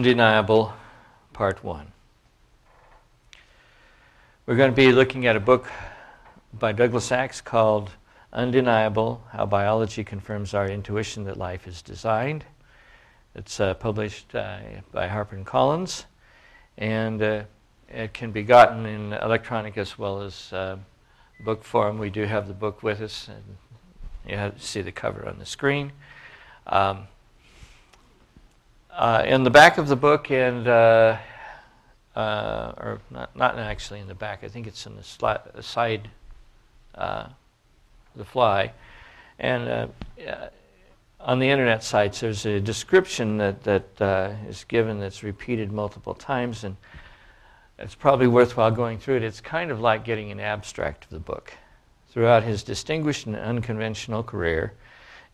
Undeniable, Part 1. We're going to be looking at a book by Douglas Axe called Undeniable How Biology Confirms Our Intuition That Life is Designed. It's uh, published uh, by HarperCollins, and uh, it can be gotten in electronic as well as uh, book form. We do have the book with us, and you have to see the cover on the screen. Um, uh, in the back of the book, and uh, uh, or not, not actually in the back, I think it's in the sli- side, uh, the fly, and uh, on the internet sites, there's a description that that uh, is given that's repeated multiple times, and it's probably worthwhile going through it. It's kind of like getting an abstract of the book. Throughout his distinguished and unconventional career,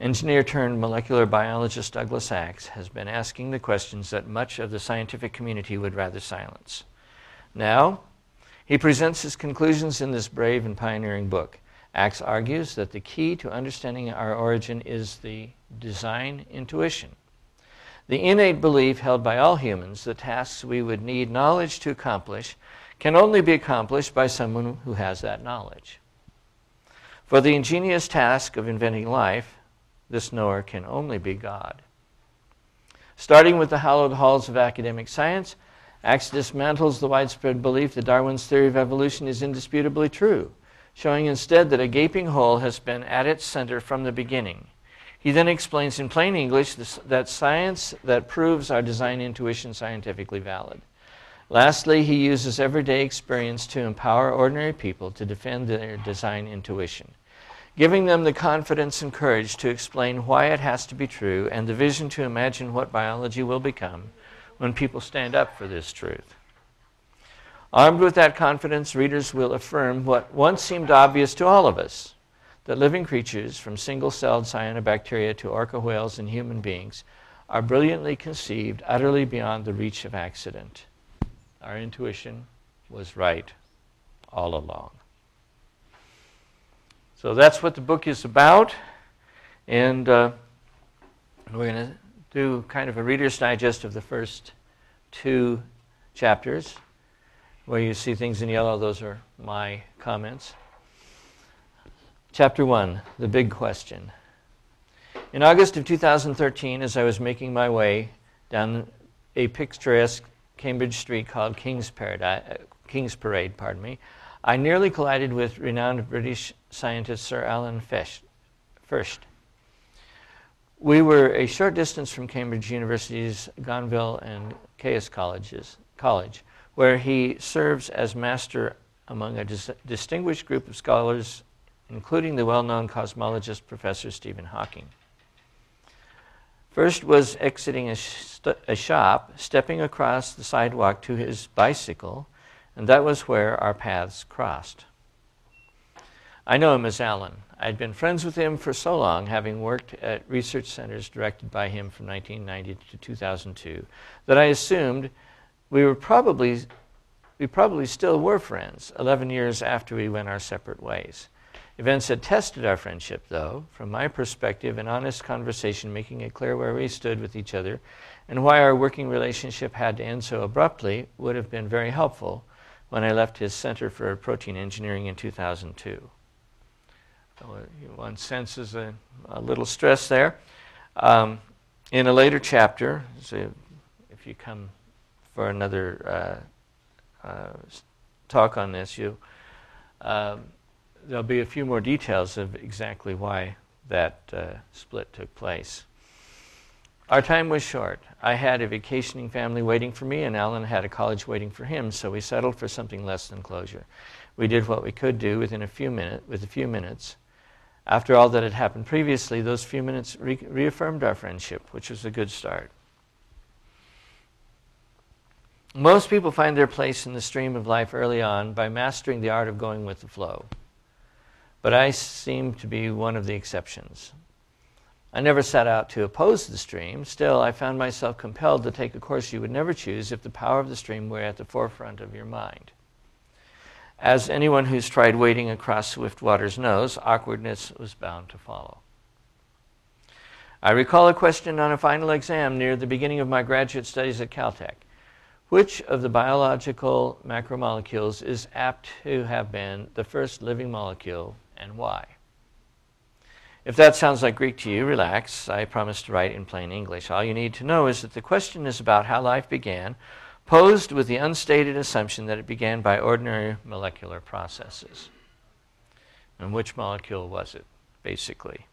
engineer turned molecular biologist Douglas Axe has been asking the questions that much of the scientific community would rather silence. Now, he presents his conclusions in this brave and pioneering book. Axe argues that the key to understanding our origin is the design intuition. The innate belief held by all humans that tasks we would need knowledge to accomplish can only be accomplished by someone who has that knowledge. For the ingenious task of inventing life, this knower can only be God. Starting with the hallowed halls of academic science, Axe dismantles the widespread belief that Darwin's theory of evolution is indisputably true, showing instead that a gaping hole has been at its center from the beginning. He then explains in plain English this, that science that proves our design intuition scientifically valid. Lastly, he uses everyday experience to empower ordinary people to defend their design intuition, giving them the confidence and courage to explain why it has to be true and the vision to imagine what biology will become when people stand up for this truth. Armed with that confidence, readers will affirm what once seemed obvious to all of us that living creatures, from single celled cyanobacteria to orca whales and human beings, are brilliantly conceived, utterly beyond the reach of accident. Our intuition was right all along. So that's what the book is about. And uh, we're going to do kind of a reader's digest of the first two chapters. Where you see things in yellow, those are my comments. Chapter 1 The Big Question. In August of 2013, as I was making my way down a picturesque Cambridge street called King's, Paradise, uh, King's Parade, pardon me, I nearly collided with renowned British scientist Sir Alan Fersht. We were a short distance from Cambridge University's Gonville and Caius colleges, College, where he serves as master among a dis- distinguished group of scholars, including the well known cosmologist Professor Stephen Hawking. Fersht was exiting a, a shop, stepping across the sidewalk to his bicycle, and that was where our paths crossed. I know him as Alan. I'd been friends with him for so long, having worked at research centers directed by him from 1990 to 2002, that I assumed we were probably we probably still were friends 11 years after we went our separate ways. Events had tested our friendship, though, from my perspective, an honest conversation making it clear where we stood with each other and why our working relationship had to end so abruptly would have been very helpful when I left his Center for Protein Engineering in 2002. One senses a, a little stress there. Um, in a later chapter, so if you come for another uh, uh, talk on this, you um, there'll be a few more details of exactly why that uh, split took place. Our time was short. I had a vacationing family waiting for me, and Alan had a college waiting for him, so we settled for something less than closure. We did what we could do within a few minutes, with a few minutes. After all that had happened previously, those few minutes re- reaffirmed our friendship, which was a good start. Most people find their place in the stream of life early on by mastering the art of going with the flow but I seem to be one of the exceptions. I never set out to oppose the stream. Still, I found myself compelled to take a course you would never choose if the power of the stream were at the forefront of your mind. As anyone who's tried wading across swift waters knows, awkwardness was bound to follow. I recall a question on a final exam near the beginning of my graduate studies at Caltech. Which of the biological macromolecules is apt to have been the first living molecule and why? If that sounds like Greek to you, relax. I promise to write in plain English. All you need to know is that the question is about how life began, posed with the unstated assumption that it began by ordinary molecular processes. And which molecule was it, basically?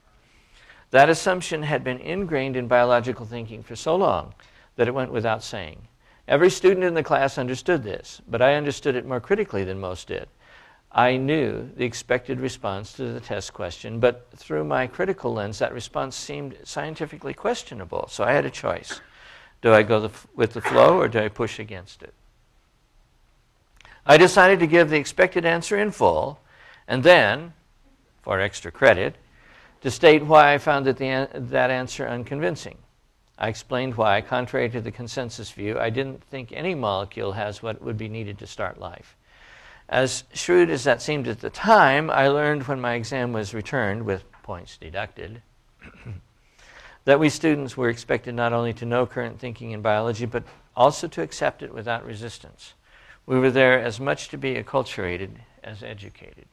That assumption had been ingrained in biological thinking for so long that it went without saying. Every student in the class understood this, but I understood it more critically than most did. I knew the expected response to the test question, but through my critical lens, that response seemed scientifically questionable. So I had a choice. Do I go the with the flow or do I push against it? I decided to give the expected answer in full, and then, for extra credit, to state why I found that, the that answer unconvincing. I explained why, contrary to the consensus view, I didn't think any molecule has what would be needed to start life. As shrewd as that seemed at the time, I learned when my exam was returned, with points deducted, that we students were expected not only to know current thinking in biology, but also to accept it without resistance. We were there as much to be acculturated as educated.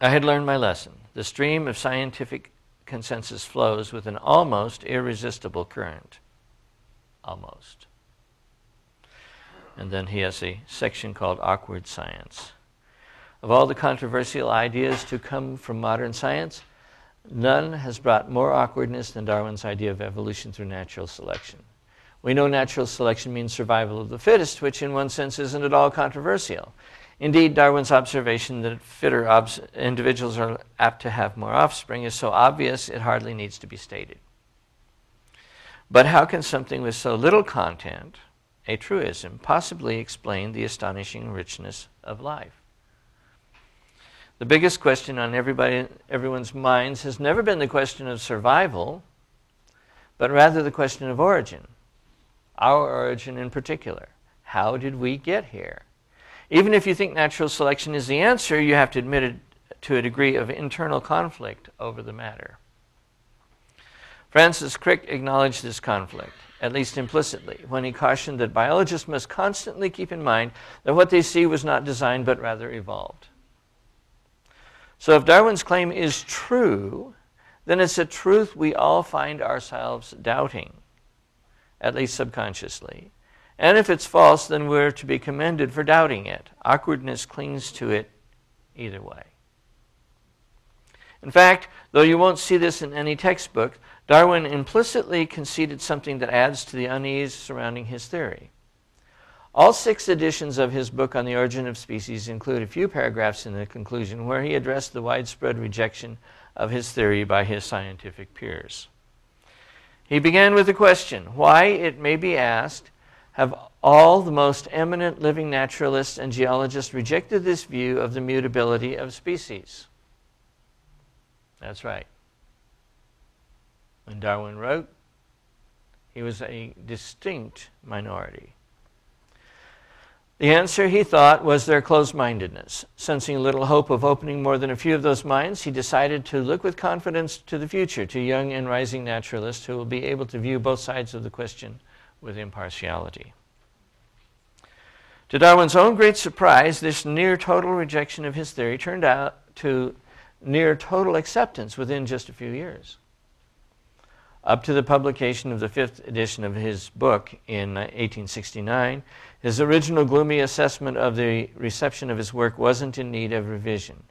I had learned my lesson. The stream of scientific consensus flows with an almost irresistible current. Almost. And then he has a section called Awkward Science. Of all the controversial ideas to come from modern science, none has brought more awkwardness than Darwin's idea of evolution through natural selection. We know natural selection means survival of the fittest, which in one sense isn't at all controversial. Indeed, Darwin's observation that fitter obs- individuals are apt to have more offspring is so obvious it hardly needs to be stated. But how can something with so little content, a truism, possibly explain the astonishing richness of life? The biggest question on everybody, everyone's minds has never been the question of survival, but rather the question of origin, our origin in particular. How did we get here? Even if you think natural selection is the answer, you have to admit it to a degree of internal conflict over the matter. Francis Crick acknowledged this conflict, at least implicitly, when he cautioned that biologists must constantly keep in mind that what they see was not designed but rather evolved. So if Darwin's claim is true, then it's a truth we all find ourselves doubting, at least subconsciously. And if it's false, then we're to be commended for doubting it. Awkwardness clings to it either way. In fact, though you won't see this in any textbook, Darwin implicitly conceded something that adds to the unease surrounding his theory. All six editions of his book on the origin of species include a few paragraphs in the conclusion where he addressed the widespread rejection of his theory by his scientific peers. He began with the question why, it may be asked, have all the most eminent living naturalists and geologists rejected this view of the mutability of species. That's right. When Darwin wrote, he was a distinct minority. The answer, he thought, was their closed mindedness. Sensing little hope of opening more than a few of those minds, he decided to look with confidence to the future, to young and rising naturalists who will be able to view both sides of the question with impartiality. To Darwin's own great surprise, this near total rejection of his theory turned out to near total acceptance within just a few years. Up to the publication of the fifth edition of his book in 1869, his original gloomy assessment of the reception of his work wasn't in need of revision.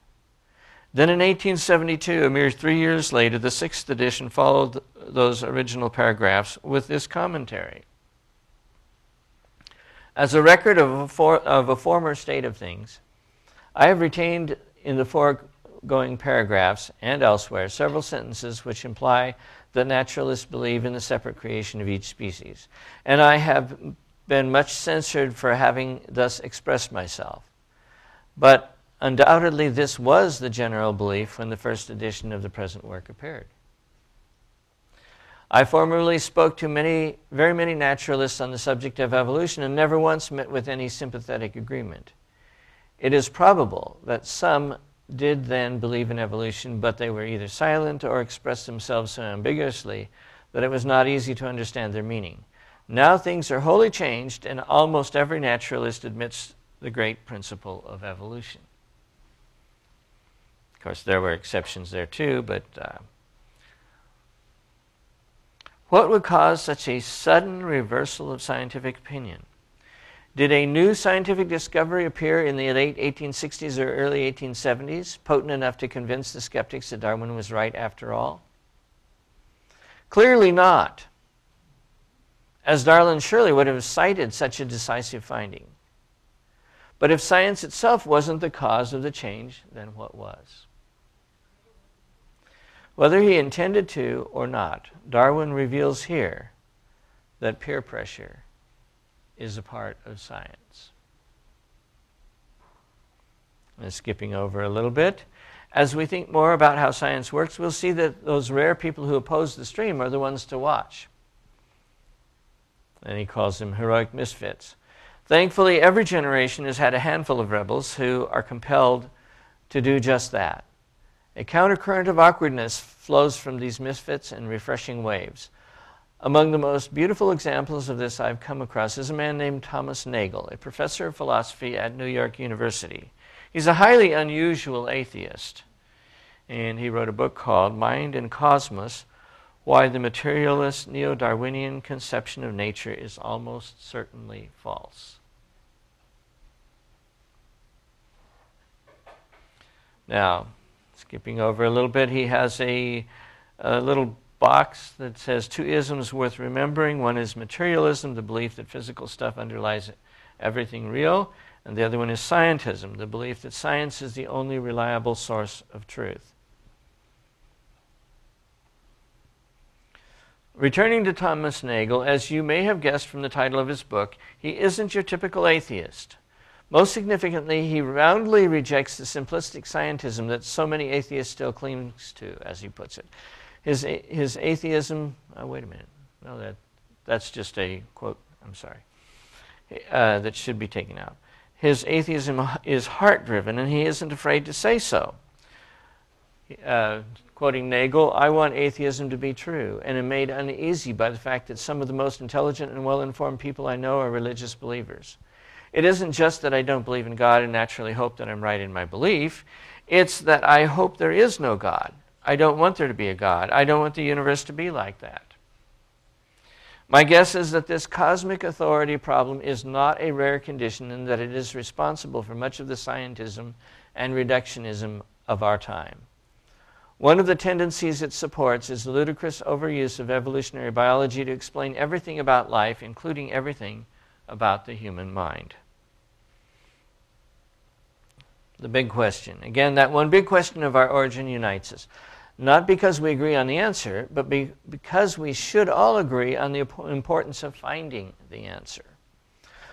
Then in 1872, a mere three years later, the sixth edition followed those original paragraphs with this commentary. As a record of a, for, of a former state of things, I have retained in the foregoing paragraphs and elsewhere several sentences which imply that naturalists believe in the separate creation of each species. And I have been much censured for having thus expressed myself. But undoubtedly, this was the general belief when the first edition of the present work appeared. I formerly spoke to many, very many naturalists on the subject of evolution and never once met with any sympathetic agreement. It is probable that some did then believe in evolution, but they were either silent or expressed themselves so ambiguously that it was not easy to understand their meaning. Now things are wholly changed, and almost every naturalist admits the great principle of evolution. Of course, there were exceptions there too, but uh, what would cause such a sudden reversal of scientific opinion? Did a new scientific discovery appear in the late 1860s or early 1870s, potent enough to convince the skeptics that Darwin was right after all? Clearly not, as Darwin surely would have cited such a decisive finding. But if science itself wasn't the cause of the change, then what was? Whether he intended to or not, Darwin reveals here that peer pressure is a part of science. And skipping over a little bit. As we think more about how science works, we'll see that those rare people who oppose the stream are the ones to watch. And he calls them heroic misfits. Thankfully, every generation has had a handful of rebels who are compelled to do just that. A countercurrent of awkwardness flows from these misfits in refreshing waves. Among the most beautiful examples of this I've come across is a man named Thomas Nagel, a professor of philosophy at New York University. He's a highly unusual atheist, and he wrote a book called Mind and Cosmos Why the Materialist Neo Darwinian Conception of Nature is Almost Certainly False. Now, skipping over a little bit, he has a, a little box that says two isms worth remembering. One is materialism, the belief that physical stuff underlies everything real, and the other one is scientism, the belief that science is the only reliable source of truth. Returning to Thomas Nagel, as you may have guessed from the title of his book, he isn't your typical atheist. Most significantly, he roundly rejects the simplistic scientism that so many atheists still cling to, as he puts it. His, his atheism, oh, wait a minute. No, that, that's just a quote. I'm sorry. Uh, that should be taken out. His atheism is heart driven, and he isn't afraid to say so. Uh, quoting Nagel, I want atheism to be true, and am made uneasy by the fact that some of the most intelligent and well informed people I know are religious believers. It isn't just that I don't believe in God and naturally hope that I'm right in my belief, it's that I hope there is no God I don't want there to be a God. I don't want the universe to be like that. My guess is that this cosmic authority problem is not a rare condition and that it is responsible for much of the scientism and reductionism of our time. One of the tendencies it supports is the ludicrous overuse of evolutionary biology to explain everything about life, including everything about the human mind. The big question. Again, that one big question of our origin unites us not because we agree on the answer, but be, because we should all agree on the importance of finding the answer.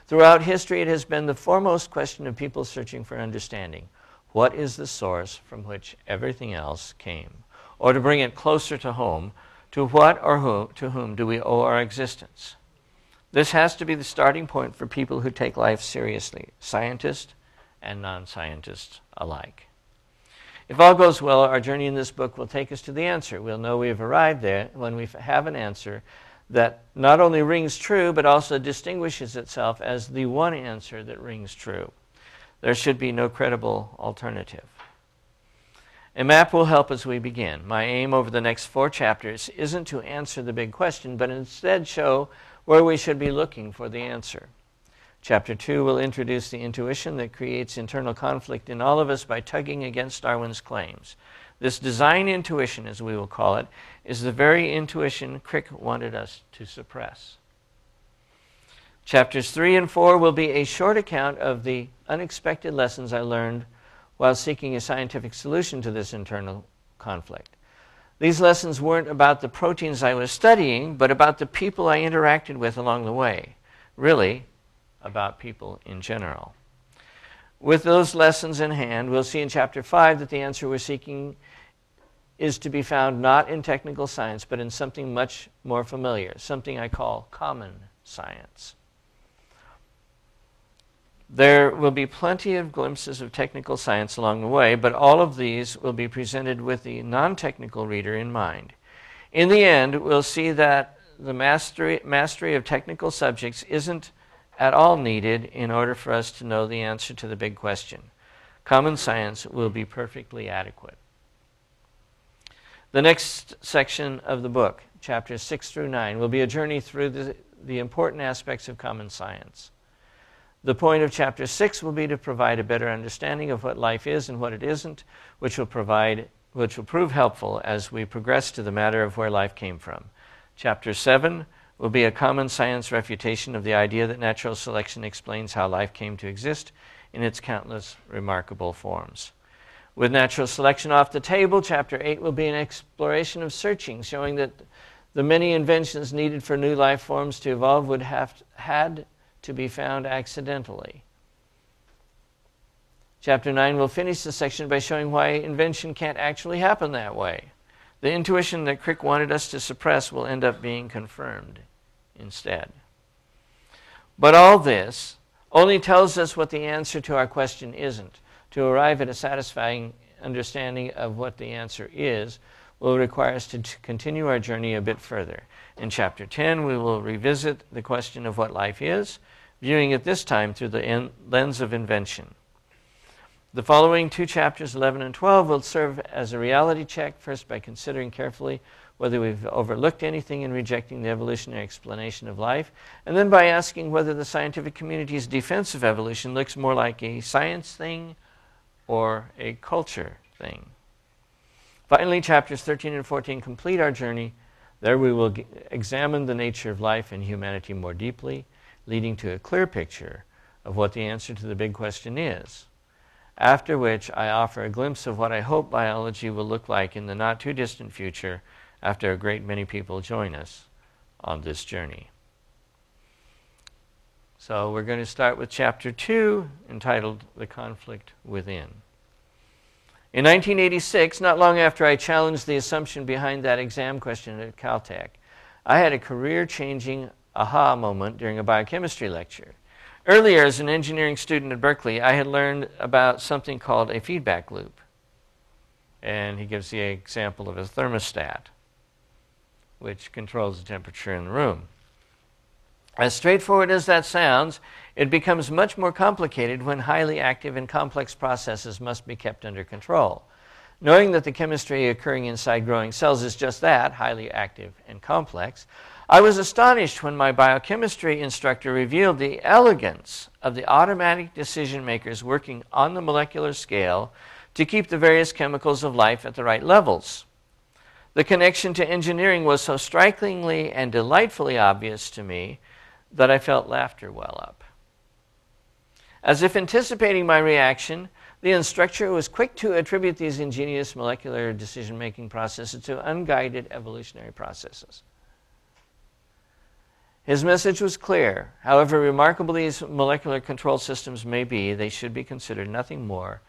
Throughout history, it has been the foremost question of people searching for understanding. What is the source from which everything else came? Or to bring it closer to home, to what or who, to whom do we owe our existence? This has to be the starting point for people who take life seriously, scientists and non scientists alike. If all goes well, our journey in this book will take us to the answer. We'll know we've arrived there when we have an answer that not only rings true, but also distinguishes itself as the one answer that rings true. There should be no credible alternative. A map will help as we begin. My aim over the next four chapters isn't to answer the big question, but instead show where we should be looking for the answer. Chapter 2 will introduce the intuition that creates internal conflict in all of us by tugging against Darwin's claims. This design intuition, as we will call it, is the very intuition Crick wanted us to suppress. Chapters 3 and 4 will be a short account of the unexpected lessons I learned while seeking a scientific solution to this internal conflict. These lessons weren't about the proteins I was studying, but about the people I interacted with along the way. Really, about people in general. With those lessons in hand, we'll see in chapter 5 that the answer we're seeking is to be found not in technical science, but in something much more familiar, something I call common science. There will be plenty of glimpses of technical science along the way, but all of these will be presented with the non technical reader in mind. In the end, we'll see that the mastery, mastery of technical subjects isn't at all needed in order for us to know the answer to the big question. Common science will be perfectly adequate. The next section of the book, chapters 6 through 9, will be a journey through the, the important aspects of common science. The point of chapter 6 will be to provide a better understanding of what life is and what it isn't, which will provide which will prove helpful as we progress to the matter of where life came from. Chapter 7 will be a common science refutation of the idea that natural selection explains how life came to exist in its countless remarkable forms. With natural selection off the table, chapter 8 will be an exploration of searching, showing that the many inventions needed for new life forms to evolve would have had to be found accidentally. Chapter 9 will finish the section by showing why invention can't actually happen that way. The intuition that Crick wanted us to suppress will end up being confirmed instead. But all this only tells us what the answer to our question isn't. To arrive at a satisfying understanding of what the answer is will require us to continue our journey a bit further. In chapter 10, we will revisit the question of what life is, viewing it this time through the en- lens of invention. The following two chapters, 11 and 12, will serve as a reality check, first by considering carefully whether we've overlooked anything in rejecting the evolutionary explanation of life, and then by asking whether the scientific community's defense of evolution looks more like a science thing or a culture thing. Finally, chapters 13 and 14 complete our journey. There we will g- examine the nature of life and humanity more deeply, leading to a clear picture of what the answer to the big question is. After which, I offer a glimpse of what I hope biology will look like in the not too distant future after a great many people join us on this journey. So we're going to start with chapter 2, entitled The Conflict Within. In 1986, not long after I challenged the assumption behind that exam question at Caltech, I had a career changing aha moment during a biochemistry lecture. Earlier, as an engineering student at Berkeley, I had learned about something called a feedback loop. And he gives the example of a thermostat which controls the temperature in the room. As straightforward as that sounds, it becomes much more complicated when highly active and complex processes must be kept under control. Knowing that the chemistry occurring inside growing cells is just that, highly active and complex, I was astonished when my biochemistry instructor revealed the elegance of the automatic decision makers working on the molecular scale to keep the various chemicals of life at the right levels. The connection to engineering was so strikingly and delightfully obvious to me that I felt laughter well up. As if anticipating my reaction, the instructor was quick to attribute these ingenious molecular decision making processes to unguided evolutionary processes. His message was clear. However remarkable these molecular control systems may be, they should be considered nothing more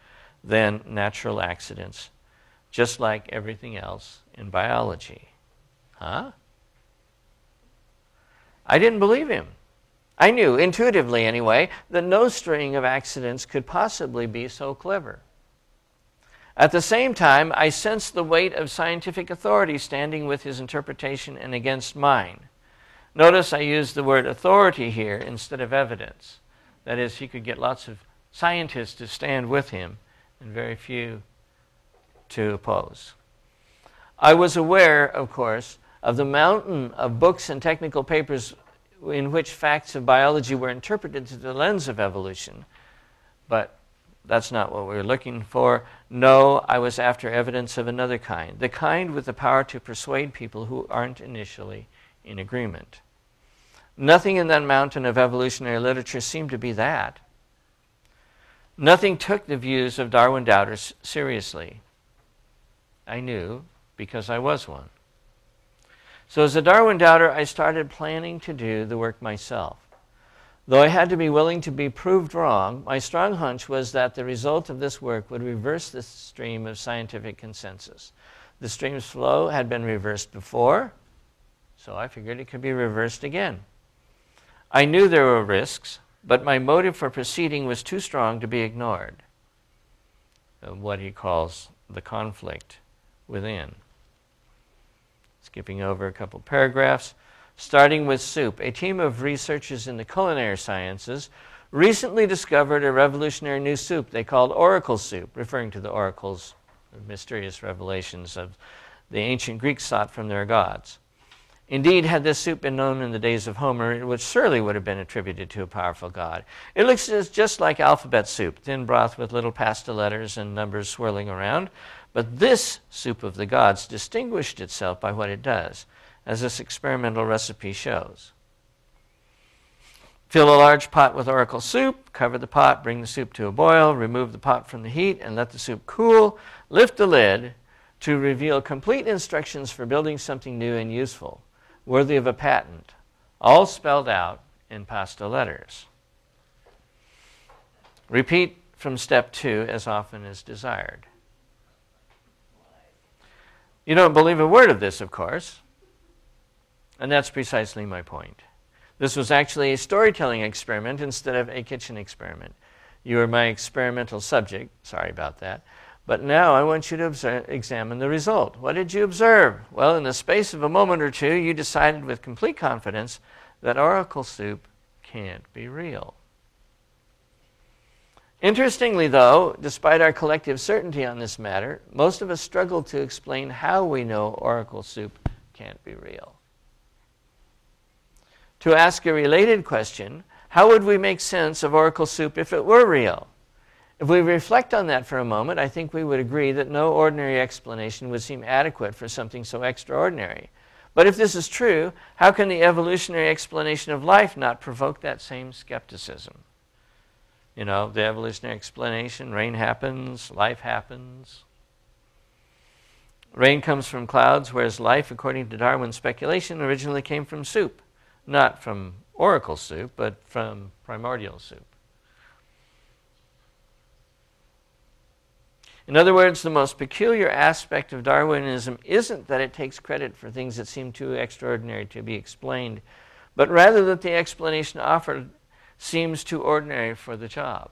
than natural accidents, just like everything else in biology. Huh? I didn't believe him. I knew, intuitively anyway, that no string of accidents could possibly be so clever. At the same time, I sensed the weight of scientific authority standing with his interpretation and against mine. Notice I used the word authority here instead of evidence. That is, he could get lots of scientists to stand with him and very few to oppose. I was aware, of course, of the mountain of books and technical papers in which facts of biology were interpreted through the lens of evolution. But that's not what we were looking for. No, I was after evidence of another kind, the kind with the power to persuade people who aren't initially in agreement. Nothing in that mountain of evolutionary literature seemed to be that. Nothing took the views of Darwin doubters seriously. I knew because I was one. So, as a Darwin doubter, I started planning to do the work myself. Though I had to be willing to be proved wrong, my strong hunch was that the result of this work would reverse the stream of scientific consensus. The stream's flow had been reversed before, so I figured it could be reversed again. I knew there were risks, but my motive for proceeding was too strong to be ignored. Uh, what he calls the conflict within. Skipping over a couple paragraphs. Starting with soup, a team of researchers in the culinary sciences recently discovered a revolutionary new soup they called oracle soup, referring to the oracles, mysterious revelations of the ancient Greeks sought from their gods. Indeed, had this soup been known in the days of Homer, it would surely would have been attributed to a powerful god. It looks just like alphabet soup, thin broth with little pasta letters and numbers swirling around. But this soup of the gods distinguished itself by what it does, as this experimental recipe shows. Fill a large pot with oracle soup, cover the pot, bring the soup to a boil, remove the pot from the heat, and let the soup cool. Lift the lid to reveal complete instructions for building something new and useful worthy of a patent, all spelled out in pasta letters. Repeat from step two as often as desired. You don't believe a word of this, of course, and that's precisely my point. This was actually a storytelling experiment instead of a kitchen experiment. You are my experimental subject. Sorry about that. But now I want you to observe, examine the result. What did you observe? Well, in the space of a moment or two, you decided with complete confidence that oracle soup can't be real. Interestingly, though, despite our collective certainty on this matter, most of us struggle to explain how we know oracle soup can't be real. To ask a related question, how would we make sense of oracle soup if it were real? If we reflect on that for a moment, I think we would agree that no ordinary explanation would seem adequate for something so extraordinary. But if this is true, how can the evolutionary explanation of life not provoke that same skepticism? You know, the evolutionary explanation rain happens, life happens. Rain comes from clouds, whereas life, according to Darwin's speculation, originally came from soup. Not from oracle soup, but from primordial soup. In other words, the most peculiar aspect of Darwinism isn't that it takes credit for things that seem too extraordinary to be explained, but rather that the explanation offered seems too ordinary for the job.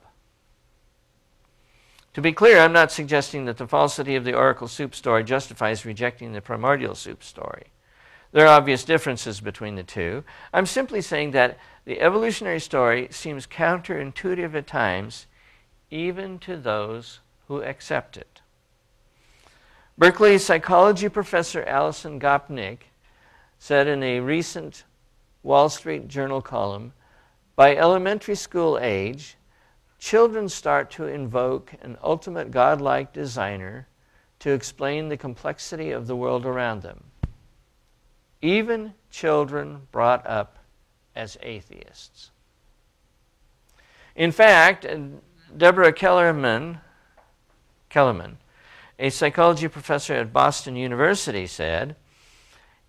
To be clear, I'm not suggesting that the falsity of the Oracle soup story justifies rejecting the primordial soup story. There are obvious differences between the two. I'm simply saying that the evolutionary story seems counterintuitive at times, even to those who accept it. Berkeley psychology professor Alison Gopnik said in a recent Wall Street Journal column by elementary school age, children start to invoke an ultimate godlike designer to explain the complexity of the world around them. Even children brought up as atheists. In fact, uh, Deborah Kellerman Kellerman, a psychology professor at Boston University, said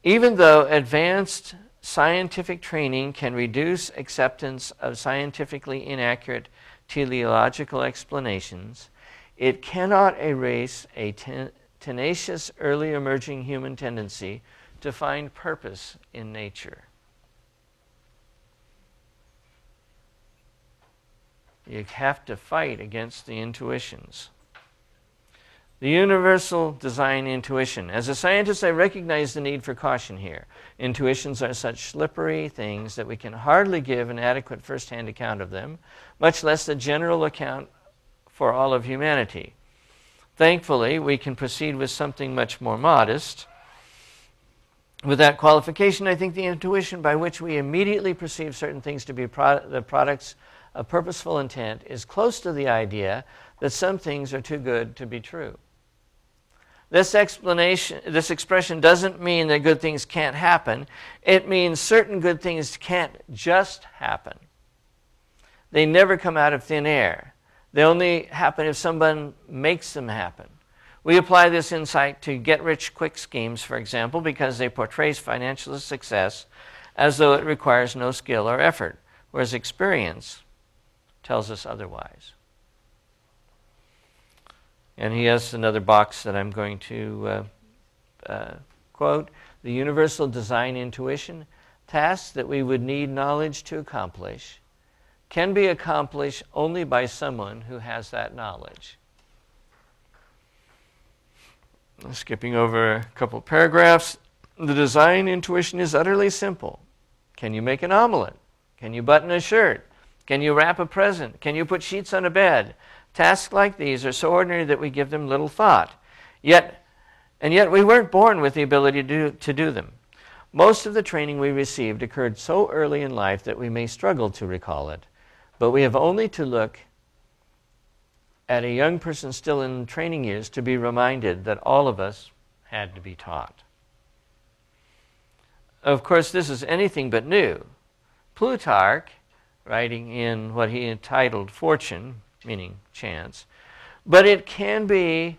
even though advanced scientific training can reduce acceptance of scientifically inaccurate teleological explanations, it cannot erase a ten- tenacious early emerging human tendency to find purpose in nature. You have to fight against the intuitions. The universal design intuition. As a scientist, I recognize the need for caution here. Intuitions are such slippery things that we can hardly give an adequate first hand account of them, much less a general account for all of humanity. Thankfully, we can proceed with something much more modest. With that qualification, I think the intuition by which we immediately perceive certain things to be pro- the products of purposeful intent is close to the idea that some things are too good to be true. This explanation, this expression doesn't mean that good things can't happen. It means certain good things can't just happen. They never come out of thin air. They only happen if someone makes them happen. We apply this insight to get rich quick schemes, for example, because they portray financial success as though it requires no skill or effort, whereas experience tells us otherwise. And he has another box that I'm going to uh, uh, quote the universal design intuition tasks that we would need knowledge to accomplish can be accomplished only by someone who has that knowledge. Skipping over a couple paragraphs, the design intuition is utterly simple. Can you make an omelet? Can you button a shirt? Can you wrap a present? Can you put sheets on a bed? Tasks like these are so ordinary that we give them little thought. Yet, and yet we weren't born with the ability to do, to do them. Most of the training we received occurred so early in life that we may struggle to recall it. But we have only to look at a young person still in training years to be reminded that all of us had to be taught. Of course, this is anything but new. Plutarch, writing in what he entitled Fortune, meaning chance, but it can be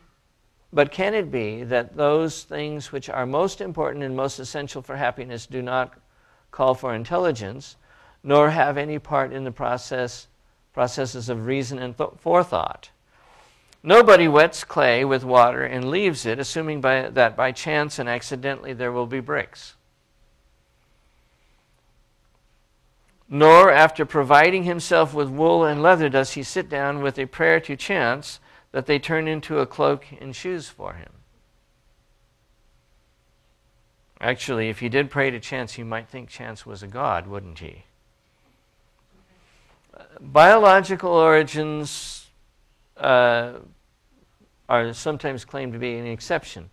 but can it be that those things which are most important and most essential for happiness do not call for intelligence, nor have any part in the process, processes of reason and th- forethought? Nobody wets clay with water and leaves it, assuming by, that by chance and accidentally there will be bricks. Nor, after providing himself with wool and leather, does he sit down with a prayer to chance that they turn into a cloak and shoes for him. Actually, if he did pray to chance, he might think chance was a god, wouldn't he? biological origins uh, are sometimes claimed to be an exception.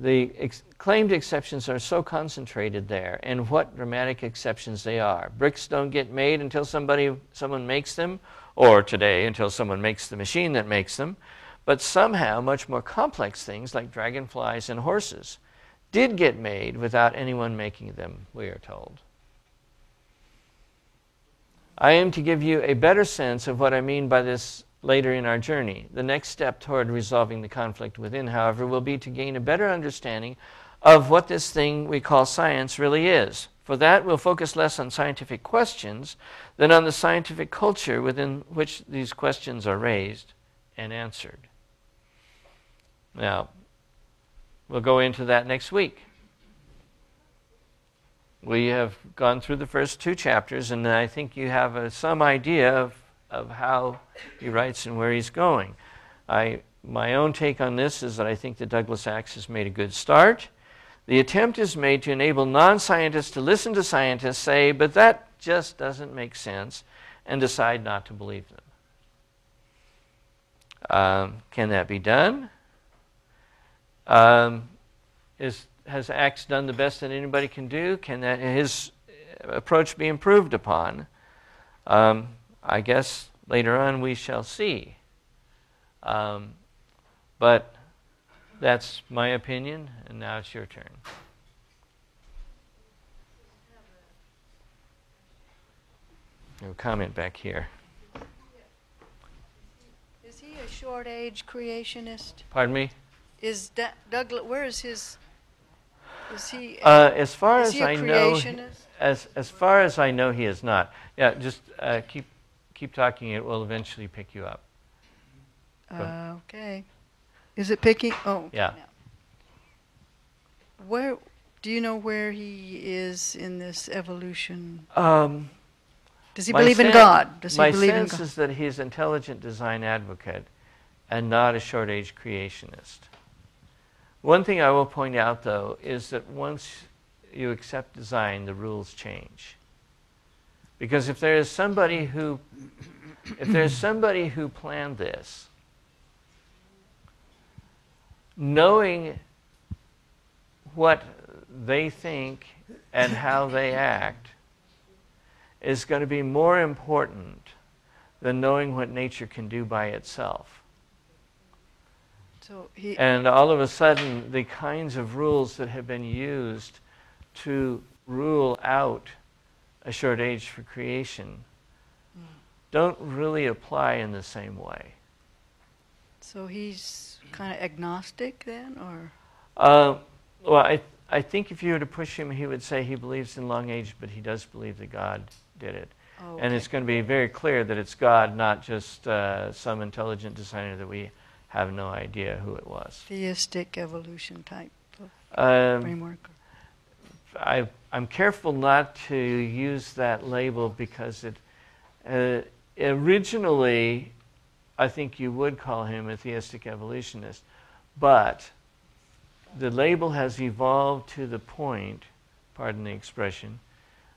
The ex- claimed exceptions are so concentrated there, and what dramatic exceptions they are. Bricks don't get made until somebody, someone makes them, or today until someone makes the machine that makes them. But somehow, much more complex things like dragonflies and horses did get made without anyone making them, we are told. I am to give you a better sense of what I mean by this later in our journey. The next step toward resolving the conflict within, however, will be to gain a better understanding of what this thing we call science really is. For that, we'll focus less on scientific questions than on the scientific culture within which these questions are raised and answered. Now, we'll go into that next week. We have gone through the first two chapters, and I think you have a, some idea of, of how he writes and where he's going. I, my own take on this is that I think the Douglas Axe has made a good start. The attempt is made to enable non scientists to listen to scientists say, but that just doesn't make sense, and decide not to believe them. Um, can that be done? Um, is, has Axe done the best that anybody can do? Can that, his approach be improved upon? Um, I guess later on we shall see. Um, but that's my opinion, and now it's your turn. No comment back here. Is he a short age creationist? Pardon me? Is da- Douglas, where is his, is he, Uh, as far as a I know, creationist? as as far as I know, he is not. Yeah, just uh, keep keep talking. It will eventually pick you up. Uh, okay. Is it picking, oh. Yeah. Where, do you know where he is in this evolution? Um, Does he my believe in God? Does he my believe in sense God? is that he's intelligent design advocate, and not a short age creationist. One thing I will point out, though, is that once you accept design, the rules change. Because if there is somebody who, if there's somebody who planned this, knowing what they think and how they act is going to be more important than knowing what nature can do by itself. So he, And all of a sudden, the kinds of rules that have been used to rule out a short age for creation don't really apply in the same way. so he's kind of agnostic then, or? Uh, well, I, I think if you were to push him, he would say he believes in long age, but he does believe that God did it. Oh, And it's going to be very clear that it's God, not just uh, some intelligent designer that we have no idea who it was. Theistic evolution type of Um, framework. I, I'm careful not to use that label because it, Uh, originally, I think you would call him a theistic evolutionist, but the label has evolved to the point, pardon the expression,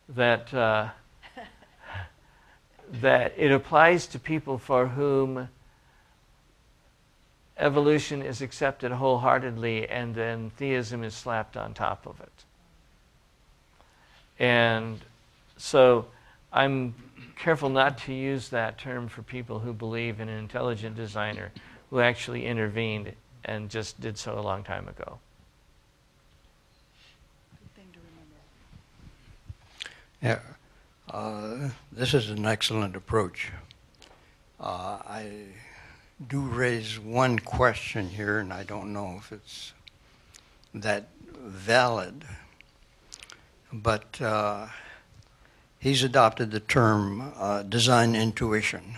that uh, that it applies to people for whom evolution is accepted wholeheartedly and then theism is slapped on top of it. And so I'm careful not to use that term for people who believe in an intelligent designer who actually intervened and just did so a long time ago. Yeah, uh, this is an excellent approach. Uh, I do raise one question here, and I don't know if it's that valid, but uh, he's adopted the term uh, design intuition,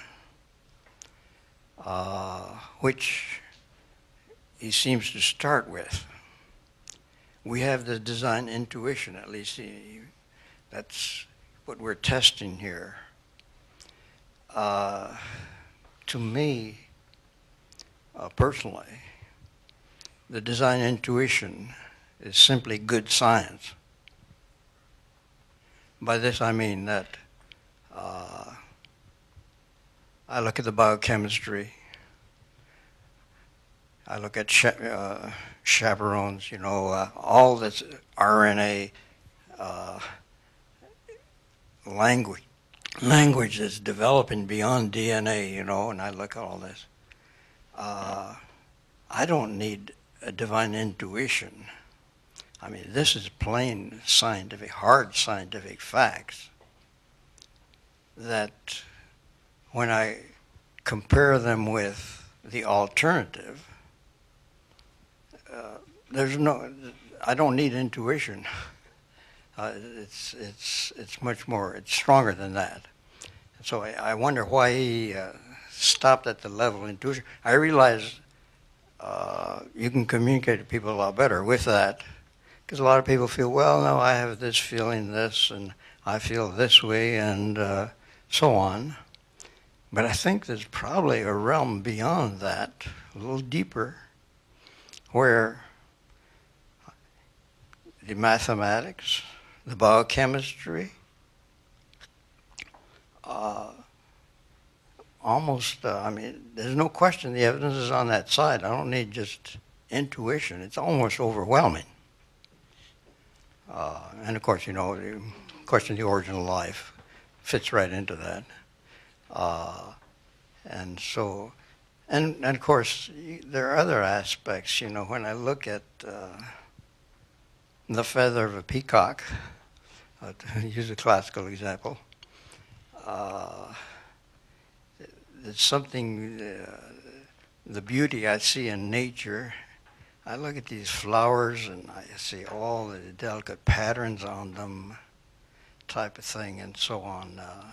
uh, which he seems to start with. We have the design intuition, at least he, that's what we're testing here. Uh, to me, uh, personally, the design intuition is simply good science. By this I mean that uh, I look at the biochemistry, I look at cha- uh, chaperones, you know, uh, all this RNA uh, language, language that's developing beyond DNA, you know, and I look at all this. Uh, I don't need a divine intuition I mean, this is plain scientific, hard scientific facts that when I compare them with the alternative, uh, there's no, I don't need intuition. Uh, it's, it's, it's much more, it's stronger than that. So I, I wonder why he uh, stopped at the level of intuition. I realize uh, you can communicate to people a lot better with that because a lot of people feel, well, no, I have this feeling, this, and I feel this way, and uh, so on. But I think there's probably a realm beyond that, a little deeper, where the mathematics, the biochemistry, uh, almost, uh, I mean, there's no question the evidence is on that side. I don't need just intuition, it's almost overwhelming. Uh, and of course, you know, the question of the origin of life fits right into that. Uh, and so, and, and of course, there are other aspects. You know, when I look at uh, the feather of a peacock, uh, to use a classical example, uh, it's something, uh, the beauty I see in nature I look at these flowers and I see all the delicate patterns on them, type of thing, and so on. Uh,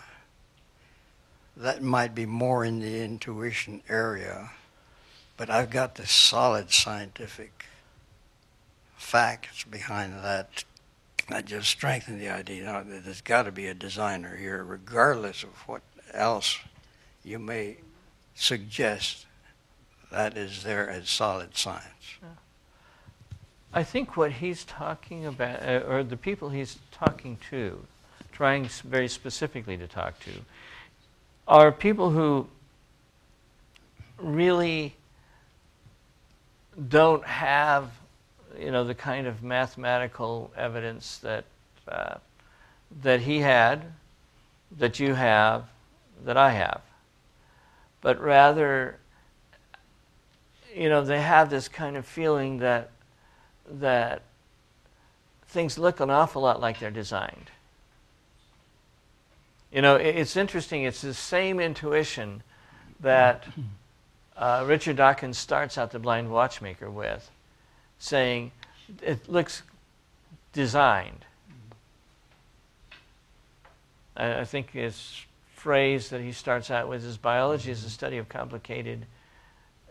that might be more in the intuition area, but I've got the solid scientific facts behind that that just strengthen the idea know, that there's got to be a designer here, regardless of what else you may suggest that is there as solid science. I think what he's talking about, uh, or the people he's talking to, trying very specifically to talk to, are people who really don't have, you know, the kind of mathematical evidence that uh, that he had, that you have, that I have, but rather, you know, they have this kind of feeling that that things look an awful lot like they're designed. You know, it's interesting, it's the same intuition that uh, Richard Dawkins starts out The Blind Watchmaker with, saying it looks designed. I, I think his phrase that he starts out with is biology is the study of complicated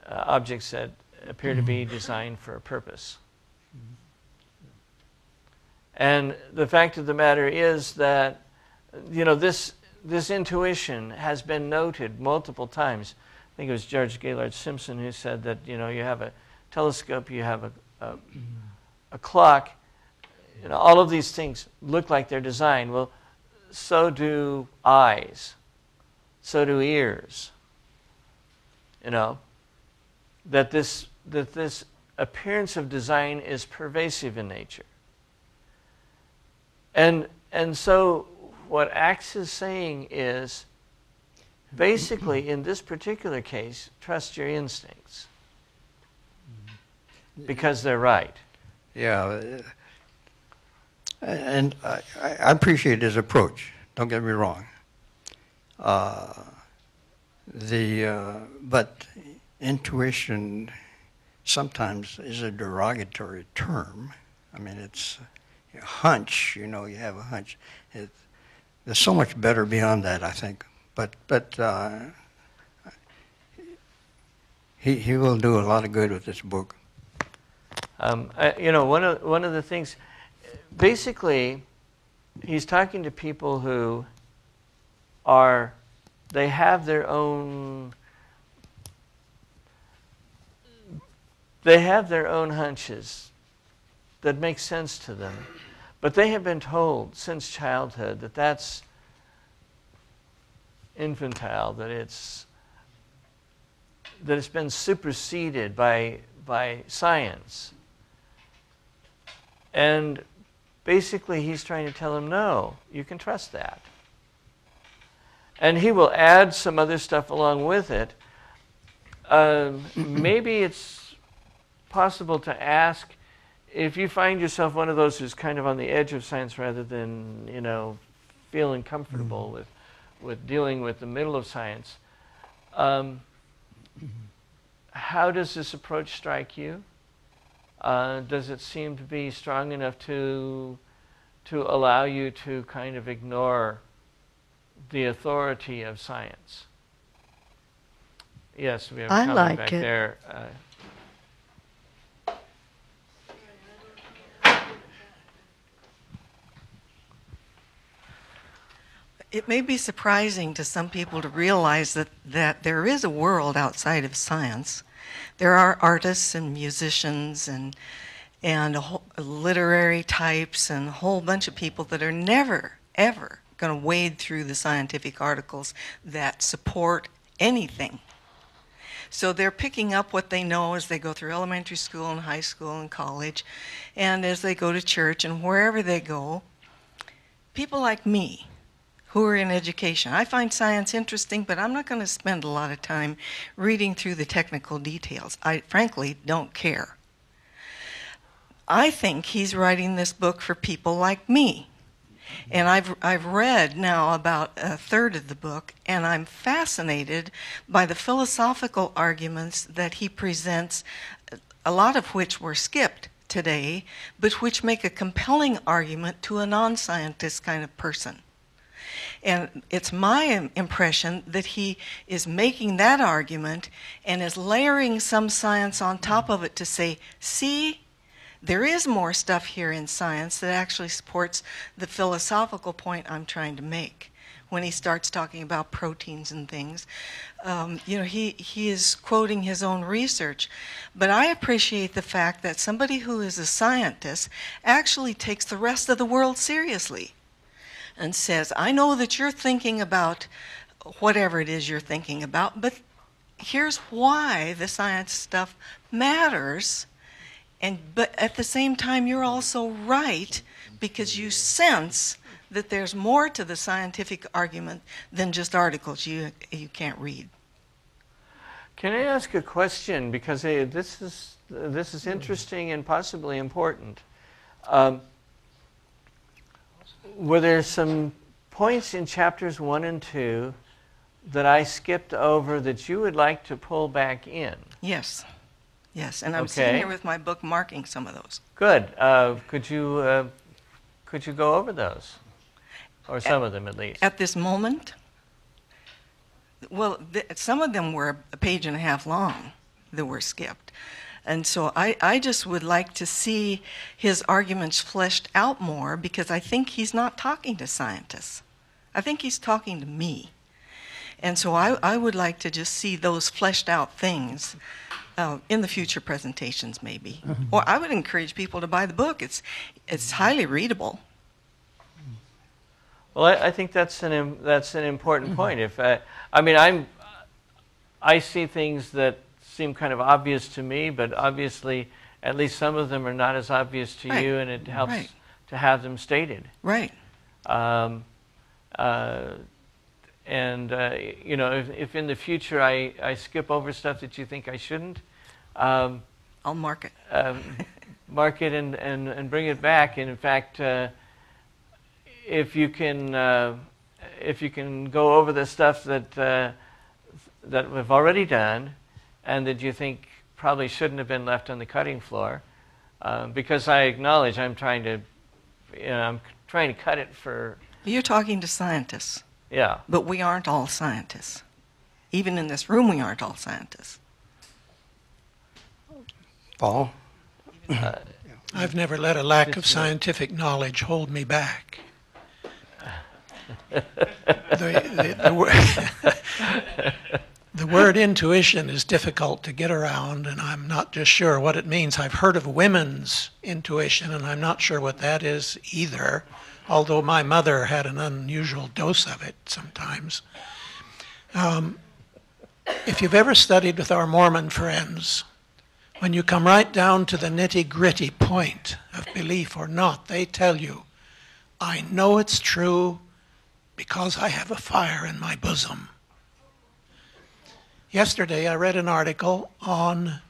uh, objects that appear to be designed for a purpose. And the fact of the matter is that, you know, this, this intuition has been noted multiple times. I think it was George Gaylord Simpson who said that you know you have a telescope, you have a, a, a clock, you know, all of these things look like they're designed. Well, so do eyes, so do ears. You know, that this that this appearance of design is pervasive in nature. And and so what Axe is saying is basically in this particular case, trust your instincts. Because they're right. Yeah. And I, I appreciate his approach. Don't get me wrong. Uh, the uh, but intuition sometimes is a derogatory term. I mean, it's a hunch. You know, you have a hunch. It, there's so much better beyond that, I think. But but uh, he he will do a lot of good with this book. Um, I, you know, one of one of the things, basically, he's talking to people who are, they have their own, they have their own hunches that make sense to them, but they have been told since childhood that that's infantile, that it's that it's been superseded by by science. And basically, he's trying to tell him, no, you can trust that. And he will add some other stuff along with it. Um, maybe it's possible to ask if you find yourself one of those who's kind of on the edge of science rather than, you know, feeling comfortable with, with dealing with the middle of science. Um, how does this approach strike you? Uh, does it seem to be strong enough to to allow you to kind of ignore the authority of science? Yes, we have a I comment like back it. there. Uh, It may be surprising to some people to realize that, that there is a world outside of science. There are artists and musicians and, and whole, literary types and a whole bunch of people that are never, ever going to wade through the scientific articles that support anything. So they're picking up what they know as they go through elementary school and high school and college, and as they go to church and wherever they go. People like me, who are in education. I find science interesting, but I'm not going to spend a lot of time reading through the technical details. I frankly don't care. I think he's writing this book for people like me. And I've, I've read now about a third of the book, and I'm fascinated by the philosophical arguments that he presents, a lot of which were skipped today, but which make a compelling argument to a non scientist kind of person. And it's my impression that he is making that argument and is layering some science on top of it to say, see, there is more stuff here in science that actually supports the philosophical point I'm trying to make. When he starts talking about proteins and things, um, you know, he, he is quoting his own research. But I appreciate the fact that somebody who is a scientist actually takes the rest of the world seriously and says, I know that you're thinking about whatever it is you're thinking about, but here's why the science stuff matters. And but at the same time you're also right because you sense that there's more to the scientific argument than just articles you you can't read. Can I ask a question? Because hey, this is this is interesting and possibly important. Um, were there some points in chapters one and two that I skipped over that you would like to pull back in? Yes. Yes, and I'm sitting here with my book marking some of those. Good. Uh, could you uh, could you go over those, or some of them at least? At this moment, well, th- some of them were a page and a half long that were skipped. And so I, I just would like to see his arguments fleshed out more because I think he's not talking to scientists. I I think he's talking to me. And so I, I would like to just see those fleshed out things uh, in the future presentations, maybe. Mm-hmm. Or I would encourage people to buy the book. It's, it's highly readable. Well, I, I think that's an that's an important mm-hmm. point. If I, I mean, I'm I see things that seem kind of obvious to me, but obviously, at least some of them are not as obvious to Right. you, and it helps Right. to have them stated. Right. Um, uh, and uh, you know, if, if in the future I, I skip over stuff that you think I shouldn't, um, I'll mark it. um, mark it and, and, and bring it back. And in fact, uh, if you can uh, if you can go over the stuff that uh, that we've already done, and that you think probably shouldn't have been left on the cutting floor, uh, because I acknowledge I'm trying to, you know, I'm trying to cut it for You're talking to scientists, yeah. but we aren't all scientists. Even in this room, we aren't all scientists. Paul? I've never let a lack of scientific knowledge hold me back. the, the, the, wor- the word intuition is difficult to get around, and I'm not just sure what it means. I've heard of women's intuition, and I'm not sure what that is either, although my mother had an unusual dose of it sometimes. Um, if you've ever studied with our Mormon friends, when you come right down to the nitty gritty point of belief or not, they tell you, I know it's true because I have a fire in my bosom. Yesterday, I read an article on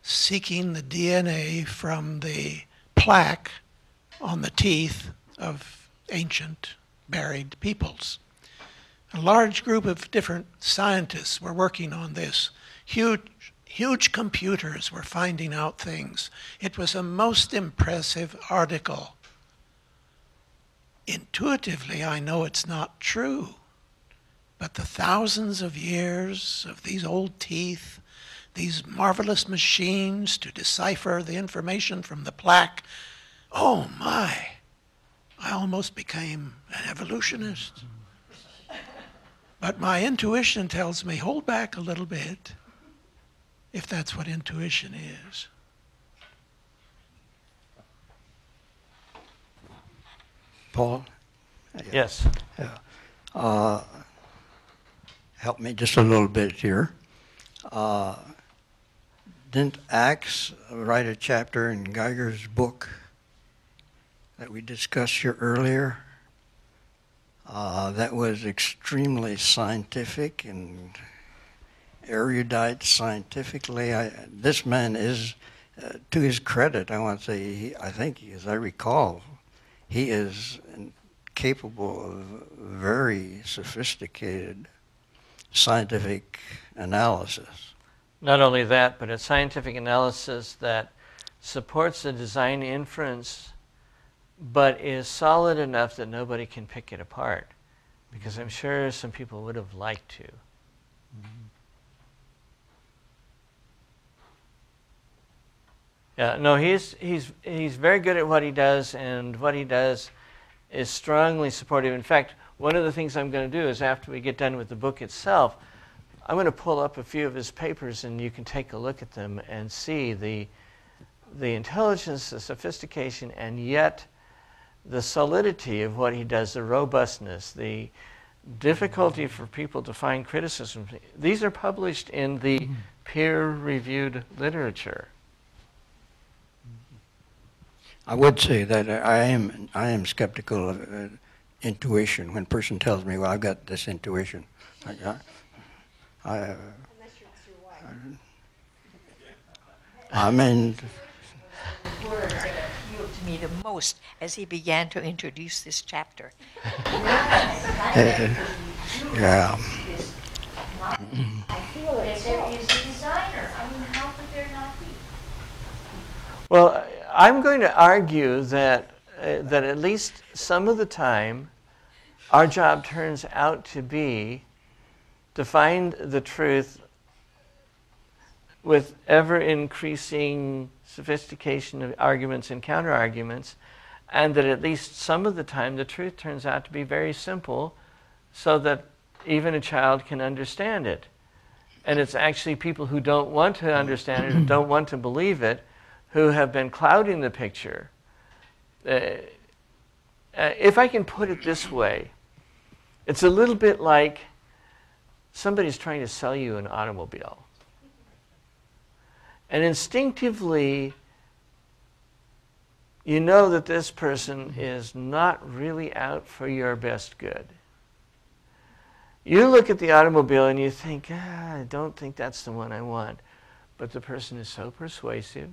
seeking the DNA from the plaque on the teeth of ancient buried peoples. A large group of different scientists were working on this. Huge, huge computers were finding out things. It was a most impressive article. Intuitively, I know it's not true, but the thousands of years of these old teeth, these marvelous machines to decipher the information from the plaque, oh my, I almost became an evolutionist. But my intuition tells me hold back a little bit, if that's what intuition is. Paul? Yes. Yeah. Uh, help me just a little bit here. Uh, didn't Axe write a chapter in Geiger's book that we discussed here earlier? Uh, that was extremely scientific and erudite scientifically. I, this man is, uh, to his credit, I want to say, he, I think, as I recall, he is capable of very sophisticated scientific analysis. Not only that, but a scientific analysis that supports the design inference, but is solid enough that nobody can pick it apart. Because I'm sure some people would have liked to. Yeah, no, he's he's he's very good at what he does, and what he does is strongly supportive. In fact, one of the things I'm going to do is after we get done with the book itself, I'm going to pull up a few of his papers, and you can take a look at them and see the the intelligence, the sophistication, and yet the solidity of what he does, the robustness, the difficulty for people to find criticism. These are published in the peer-reviewed literature. I would say that I am I am skeptical of uh, intuition when a person tells me, "Well, I've got this intuition." I, I, I, I mean, word that appealed to me the most as he began to introduce this chapter. uh, yeah. I feel that there is a designer. I mean, how could there not be? Well, I'm going to argue that uh, that at least some of the time, our job turns out to be to find the truth with ever increasing sophistication of arguments and counter arguments, and that at least some of the time the truth turns out to be very simple, so that even a child can understand it. And it's actually people who don't want to understand it, who don't want to believe it, who have been clouding the picture. Uh, uh, if I can put it this way, it's a little bit like somebody's trying to sell you an automobile. And instinctively, you know that this person is not really out for your best good. You look at the automobile and you think, ah, I don't think that's the one I want. But the person is so persuasive,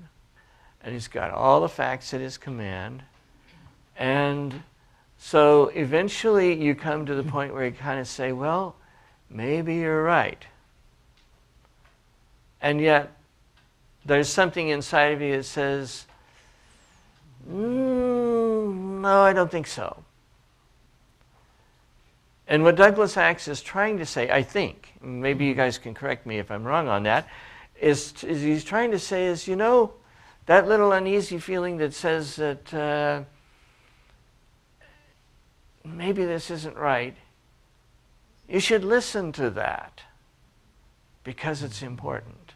and he's got all the facts at his command. And so eventually you come to the point where you kind of say, well, maybe you're right. And yet, there's something inside of you that says, mm, no, I don't think so. And what Douglas Axe is trying to say, I think, maybe you guys can correct me if I'm wrong on that, is, is he's trying to say is, you know, that little uneasy feeling that says that uh, maybe this isn't right, you should listen to that because it's important.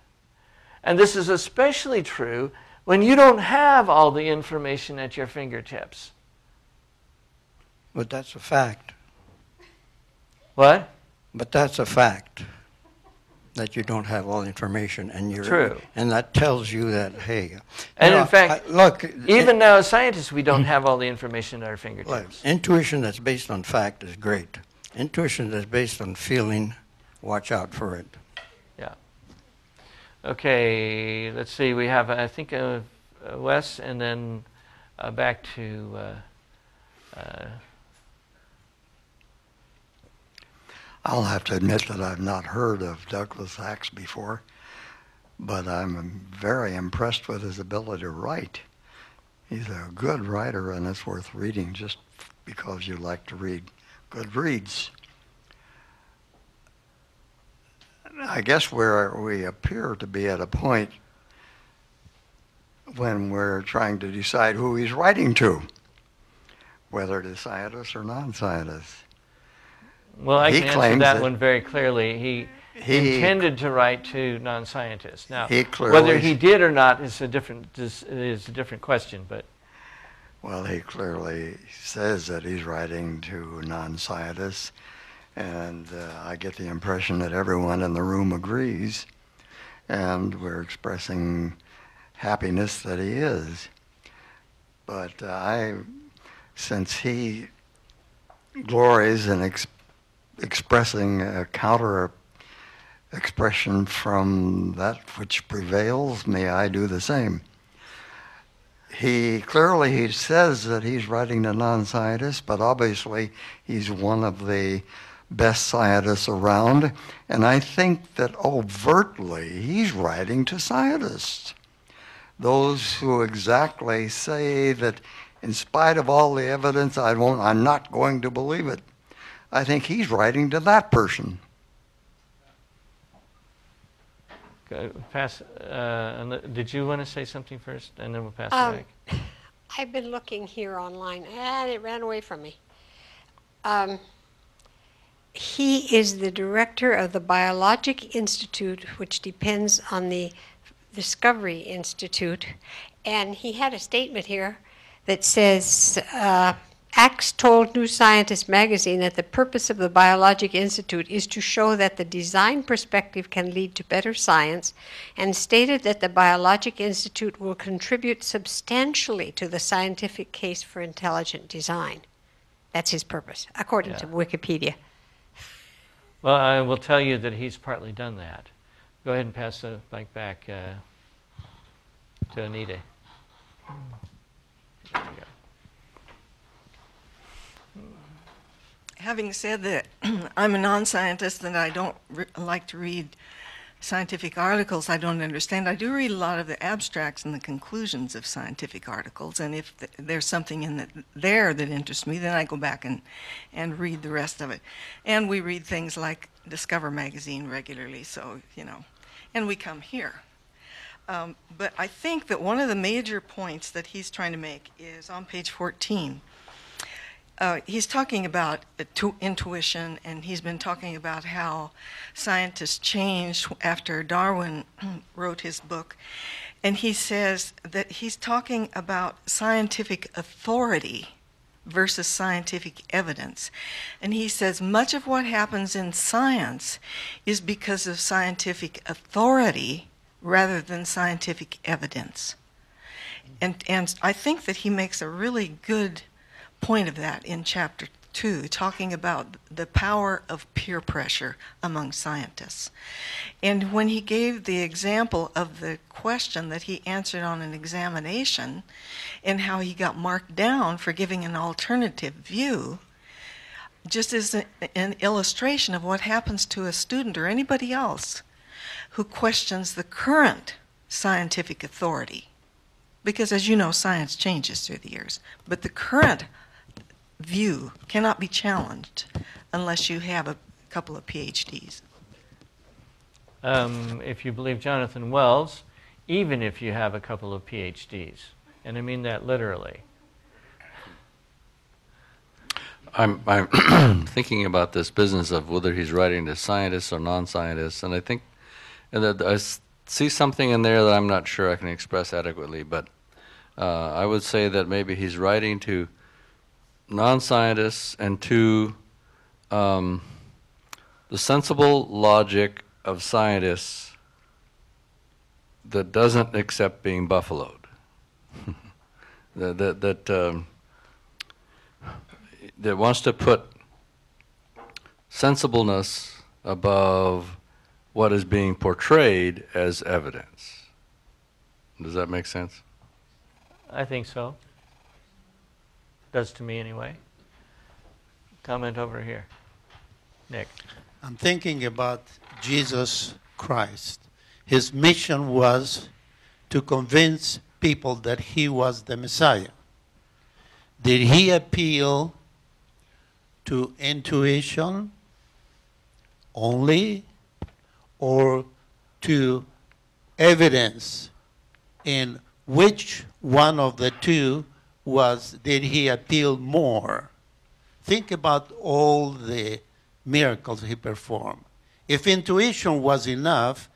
And this is especially true when you don't have all the information at your fingertips. But that's a fact. What? But that's a fact that you don't have all the information, and you're True. and that tells you that hey. And in know, fact, I- look, Even it- now, as scientists, we don't have all the information at our fingertips. intuition that's based on fact is great. Intuition that's based on feeling, watch out for it. Yeah. Okay, let's see. We have, I think, uh, uh, Wes, and then uh, back to. Uh, uh, I'll have to admit that I've not heard of Douglas Axe before, but I'm very impressed with his ability to write. He's a good writer, and it's worth reading just because you like to read good reads. I guess where we appear to be at a point when we're trying to decide who he's writing to, whether to scientists or non-scientists. Well, I He can answer that, that- one very clearly. He, He- intended to write to non-scientists. Now, He whether he did or not is a different is, is a different question. But Well, he clearly says that he's writing to non-scientists, and uh, I get the impression that everyone in the room agrees, and we're expressing happiness that he is. But uh, I, since he glories in ex- expressing a counter expression from that which prevails, may I do the same he clearly he says that he's writing to non-scientists, but obviously he's one of the best scientists around, and I think that overtly he's writing to scientists. Those who exactly say that in spite of all the evidence, I won't, I'm not going to believe it. I think he's writing to that person. pass. Uh, did you want to say something first, and then we'll pass Um, it back? I've been looking here online and it ran away from me. Um, he is the director of the Biologic Institute, which depends on the Discovery Institute. And he had a statement here that says uh, Axe told New Scientist magazine that the purpose of the Biologic Institute is to show that the design perspective can lead to better science, and stated that the Biologic Institute will contribute substantially to the scientific case for intelligent design. That's his purpose, according to Wikipedia. Well, I will tell you that he's partly done that. Go ahead and pass the mic back uh, to Anita. There you go. Having said that, I'm a non-scientist and I don't re- like to read scientific articles I don't understand. I do read a lot of the abstracts and the conclusions of scientific articles, and if th- there's something in the, there that interests me, then I go back and, and read the rest of it. And we read things like Discover magazine regularly, so, you know, and we come here. Um, but I think that one of the major points that he's trying to make is on page 14 uh, he's talking about tu- intuition, and he's been talking about how scientists changed after Darwin wrote his book. And he says that he's talking about scientific authority versus scientific evidence. And he says much of what happens in science is because of scientific authority rather than scientific evidence. And, and I think that he makes a really good point of that in chapter two, talking about the power of peer pressure among scientists. And when he gave the example of the question that he answered on an examination and how he got marked down for giving an alternative view, just as an illustration of what happens to a student or anybody else who questions the current scientific authority. Because as you know, science changes through the years. But the current view cannot be challenged unless you have a couple of PhDs. Um, if you believe Jonathan Wells, even if you have a couple of PhDs. And I mean that literally. I'm, I'm thinking about this business of whether he's writing to scientists or non scientists, and I think and that I see something in there that I'm not sure I can express adequately, but uh, I would say that maybe he's writing to non scientists and to um, the sensible logic of scientists that doesn't accept being buffaloed. that that, that, um, that wants to put sensibleness above what is being portrayed as evidence. Does that make sense? I think so. Does to me anyway. Comment over here. Nick. I'm thinking about Jesus Christ. His mission was to convince people that he was the Messiah. Did he appeal to intuition only or to evidence? In which one of the two was did he appeal more? Think about all the miracles he performed. If intuition was enough,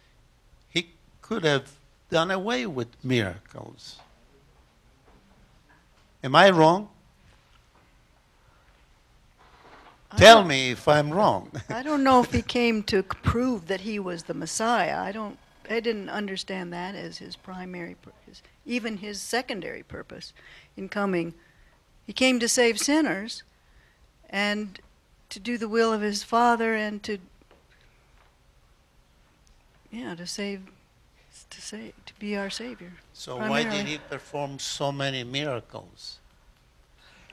he could have done away with miracles. Am I wrong? I Tell me if I'm wrong. I don't know if he came to prove that he was the Messiah. I don't. I didn't understand that as his primary purpose, even his secondary purpose in coming. He came to save sinners, and to do the will of his Father, and to yeah, to save, to save, to be our Savior. So why did he perform so many miracles?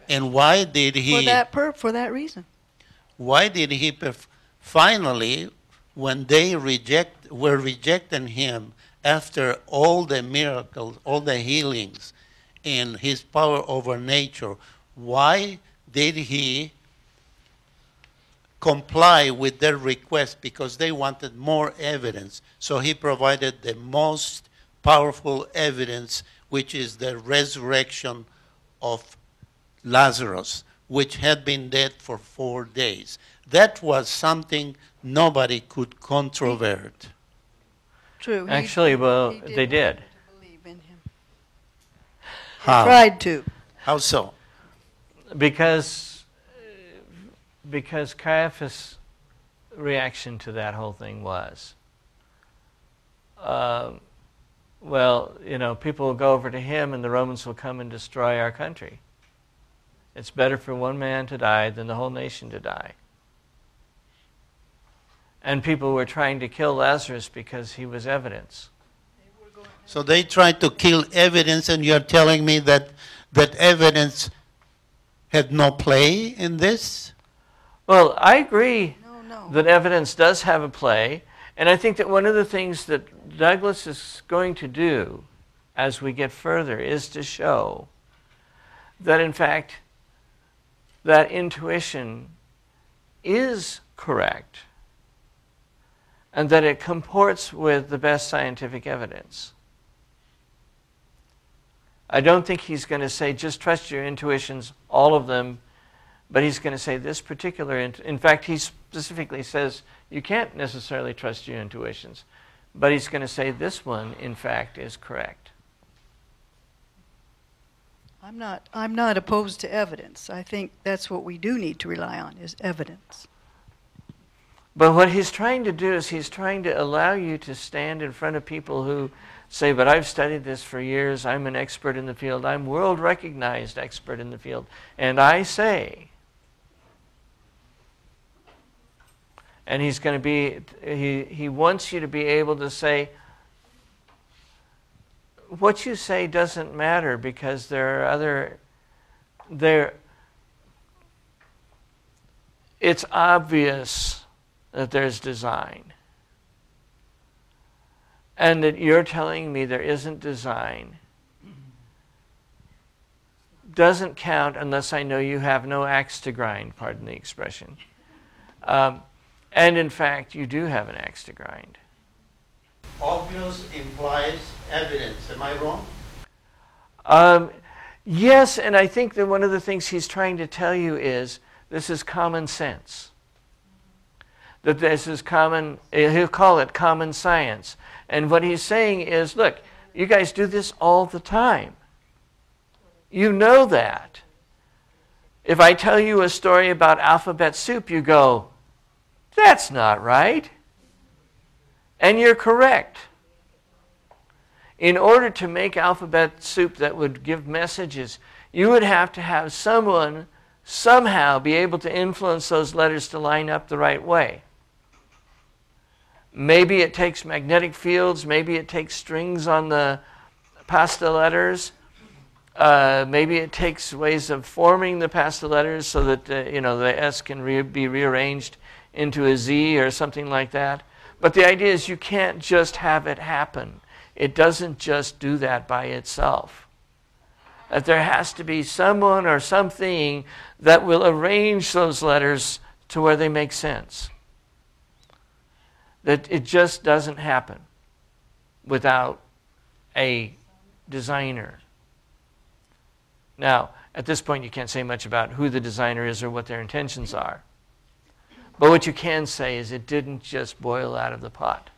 And why did he For that pur- for that reason. why did he perf- finally when they reject were rejecting him after all the miracles all the healings and his power over nature why did he comply with their request because they wanted more evidence so he provided the most powerful evidence which is the resurrection of Lazarus, which had been dead for four days. That was something nobody could controvert. True. Actually, well, he they did. want to believe in him. How? Tried to. How so? Because because Caiaphas' reaction to that whole thing was, um, well, you know, people will go over to him and the Romans will come and destroy our country. It's better for one man to die than the whole nation to die. And people were trying to kill Lazarus because he was evidence. So they tried to kill evidence, and you're telling me that that evidence had no play in this? Well, I agree No, no. that evidence does have a play, and I think that one of the things that Douglas is going to do as we get further is to show that, in fact, that intuition is correct and that it comports with the best scientific evidence. I don't think he's going to say, just trust your intuitions, all of them but he's going to say this particular. In fact, he specifically says you can't necessarily trust your intuitions, but he's going to say this one, in fact, is correct. I'm not, I'm not opposed to evidence. I think that's what we do need to rely on is evidence. But what he's trying to do is he's trying to allow you to stand in front of people who say, But I've studied this for years. I'm an expert in the field. I'm world recognized expert in the field. And I say, and he's going to be, he, he wants you to be able to say, what you say doesn't matter because there are other there it's obvious that there's design and that you're telling me there isn't design doesn't count unless I know you have no axe to grind, pardon the expression. Um, and in fact, you do have an axe to grind obvious implies evidence. Am I wrong? Um, yes, and I think that one of the things he's trying to tell you is this is common sense. That this is common, he'll call it common science. And what he's saying is look, you guys do this all the time. You know that. If I tell you a story about alphabet soup, you go, that's not right. And you're correct. In order to make alphabet soup that would give messages, you would have to have someone somehow be able to influence those letters to line up the right way. Maybe it takes magnetic fields, maybe it takes strings on the pasta letters. Uh, maybe it takes ways of forming the pasta letters so that uh, you know the S can re- be rearranged into a Z or something like that. But the idea is you can't just have it happen. It doesn't just do that by itself. That there has to be someone or something that will arrange those letters to where they make sense. That it just doesn't happen without a designer. Now, at this point, you can't say much about who the designer is or what their intentions are. But what you can say is it didn't just boil out of the pot.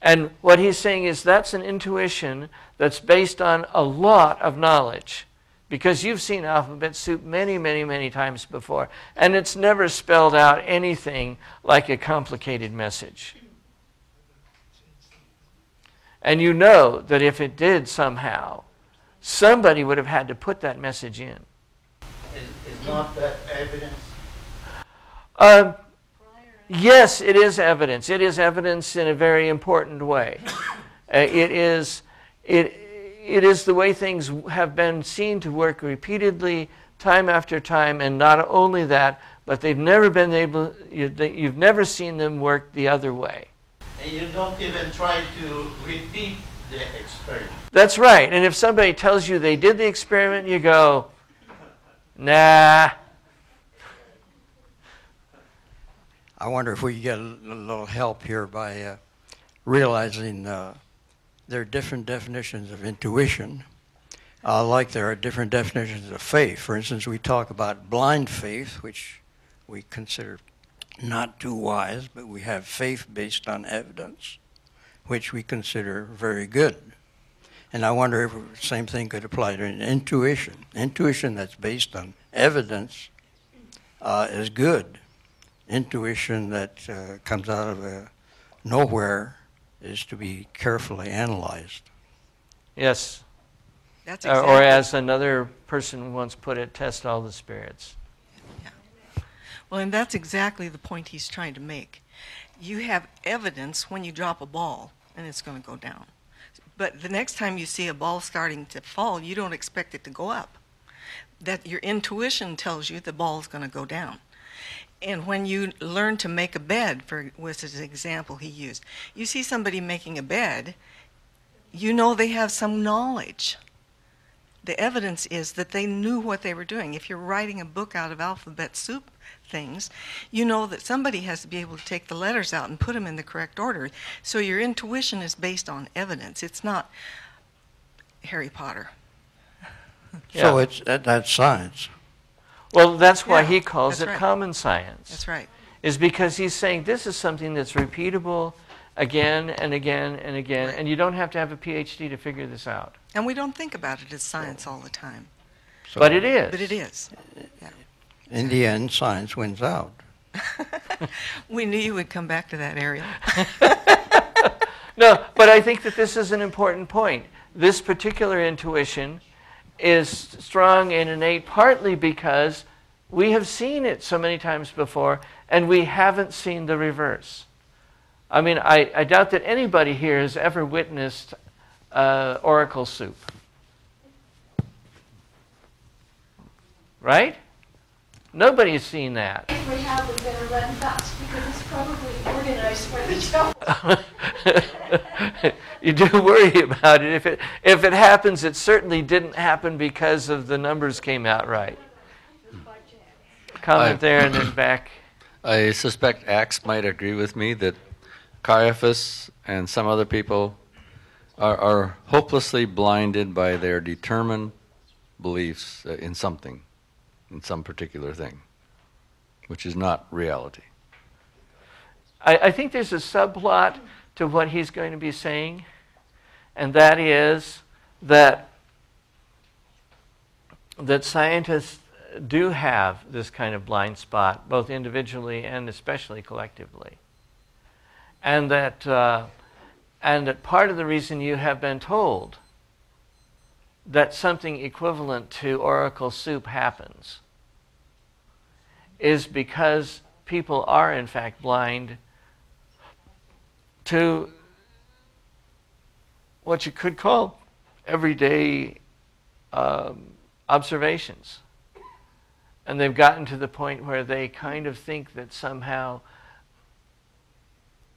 And what he's saying is that's an intuition that's based on a lot of knowledge. Because you've seen alphabet soup many, many, many times before. And it's never spelled out anything like a complicated message. And you know that if it did somehow, somebody would have had to put that message in. Is, is not that evidence uh, yes, it is evidence. It is evidence in a very important way. Uh, it is it it is the way things have been seen to work repeatedly, time after time, and not only that, but they've never been able. You, you've never seen them work the other way. And you don't even try to repeat the experiment. That's right. And if somebody tells you they did the experiment, you go, nah. I wonder if we could get a little help here by uh, realizing uh, there are different definitions of intuition, uh, like there are different definitions of faith. For instance, we talk about blind faith, which we consider not too wise, but we have faith based on evidence, which we consider very good. And I wonder if the same thing could apply to intuition. Intuition that's based on evidence uh, is good intuition that uh, comes out of uh, nowhere is to be carefully analyzed. Yes. That's exactly. or, or as another person once put it, test all the spirits. Yeah. Well, and that's exactly the point he's trying to make. You have evidence when you drop a ball, and it's going to go down. But the next time you see a ball starting to fall, you don't expect it to go up. That your intuition tells you the ball is going to go down. And when you learn to make a bed, for was an example he used, you see somebody making a bed, you know they have some knowledge. The evidence is that they knew what they were doing. If you're writing a book out of alphabet soup things, you know that somebody has to be able to take the letters out and put them in the correct order. So your intuition is based on evidence. It's not Harry Potter. So it's that, that's science. Well, that's why Yeah, he calls it right. common science. That's right. Is because he's saying this is something that's repeatable again and again and again, Right. and you don't have to have a PhD to figure this out. And we don't think about it as science all the time. So but it is. But it is. In the end, science wins out. We knew you would come back to that, Ariel. No, but I think that this is an important point. This particular intuition is strong and innate partly because we have seen it so many times before and we haven't seen the reverse. I mean, I, I doubt that anybody here has ever witnessed uh, oracle soup. Right? Nobody's seen that. If we have, we better run fast because it's probably organized for the show. you do worry about it. If it if it happens, it certainly didn't happen because of the numbers came out right. Comment I- there and then back. I suspect Axe might agree with me that Caiaphas and some other people are, are hopelessly blinded by their determined beliefs uh, in something, in some particular thing, which is not reality. I, I think there's a subplot to what he's going to be saying, and that is that that scientists do have this kind of blind spot, both individually and especially collectively, and that uh, and that part of the reason you have been told that something equivalent to oracle soup happens is because people are in fact blind to what you could call everyday um, observations. And they've gotten to the point where they kind of think that somehow,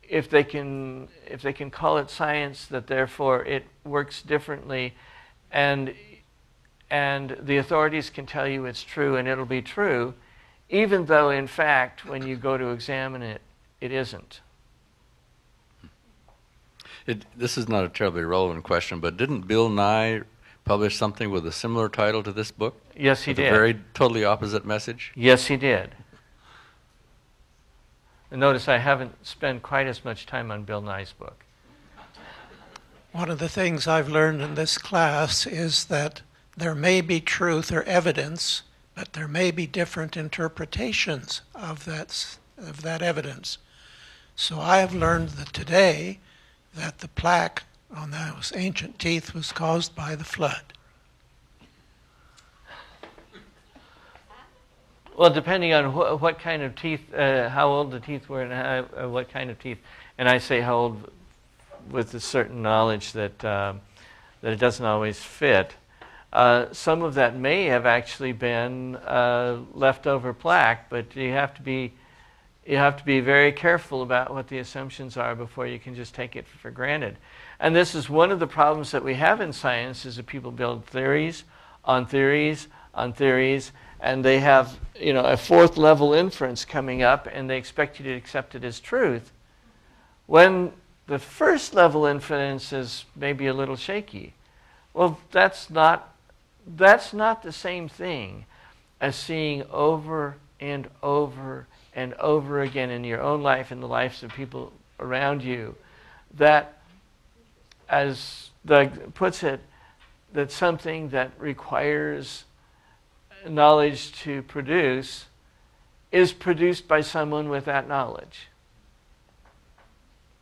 if they can, if they can call it science, that therefore it works differently, and and the authorities can tell you it's true and it'll be true, even though in fact when you go to examine it, it isn't. It, this is not a terribly relevant question, but didn't Bill Nye publish something with a similar title to this book? Yes, he with did. A very totally opposite message? Yes, he did. And notice I haven't spent quite as much time on Bill Nye's book. One of the things I've learned in this class is that there may be truth or evidence, but there may be different interpretations of that, of that evidence. So I have learned that today that the plaque on those ancient teeth was caused by the flood. Well, depending on wh- what kind of teeth, uh, how old the teeth were, and how, uh, what kind of teeth. And I say how old with a certain knowledge that um that it doesn't always fit. Uh, some of that may have actually been uh, leftover plaque, but you have to be you have to be very careful about what the assumptions are before you can just take it for granted. And this is one of the problems that we have in science is that people build theories on theories on theories and they have, you know, a fourth level inference coming up and they expect you to accept it as truth. When the first level inference is maybe a little shaky. Well, that's not that's not the same thing as seeing over and over and over again in your own life and the lives of people around you that as Doug puts it that something that requires knowledge to produce is produced by someone with that knowledge.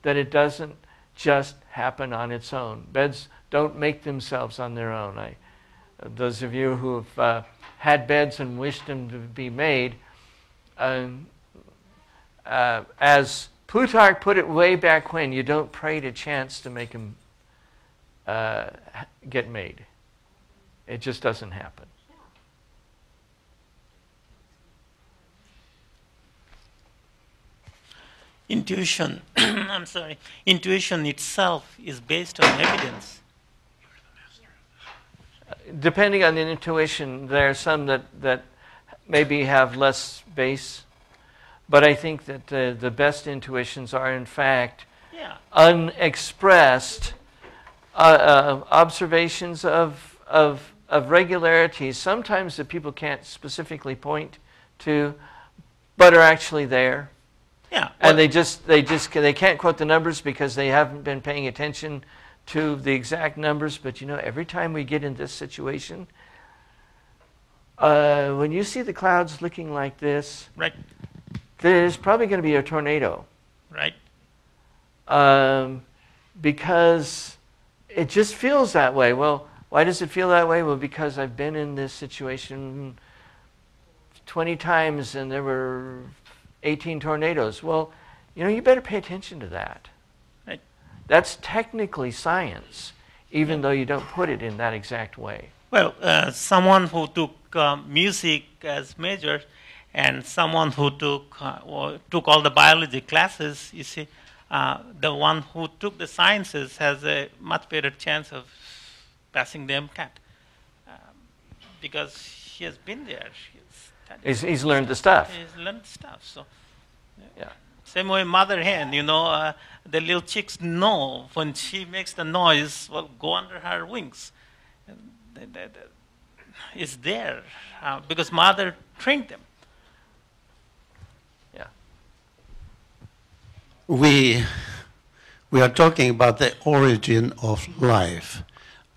That it doesn't just happen on its own. Beds don't make themselves on their own. I, those of you who have uh, had beds and wished them to be made, um, uh, as Plutarch put it way back when, you don't pray to chance to make them uh, get made. It just doesn't happen. Intuition, I'm sorry, intuition itself is based on evidence. Depending on the intuition, there are some that, that maybe have less base, but I think that the, the best intuitions are, in fact, Yeah. unexpressed uh, uh, observations of, of of regularities, sometimes that people can't specifically point to, but are actually there. Yeah. And they just they just they can't quote the numbers because they haven't been paying attention to the exact numbers. But you know, every time we get in this situation, uh, when you see the clouds looking like this, right, there's probably going to be a tornado. Right. Um, because it just feels that way. Well, why does it feel that way? Well, because I've been in this situation 20 times and there were 18 tornadoes. Well, you know, you better pay attention to that. Right. That's technically science, even though you don't put it in that exact way. Well, uh, someone who took uh, music as major and someone who took, uh, took all the biology classes, you see, uh, the one who took the sciences has a much better chance of passing the MCAT um, because he has been there. He's, he's learned the stuff. He's learned stuff. So, yeah. Same way, mother hen. You know, uh, the little chicks know when she makes the noise. Well, go under her wings. It's there uh, because mother trained them. We we are talking about the origin of life.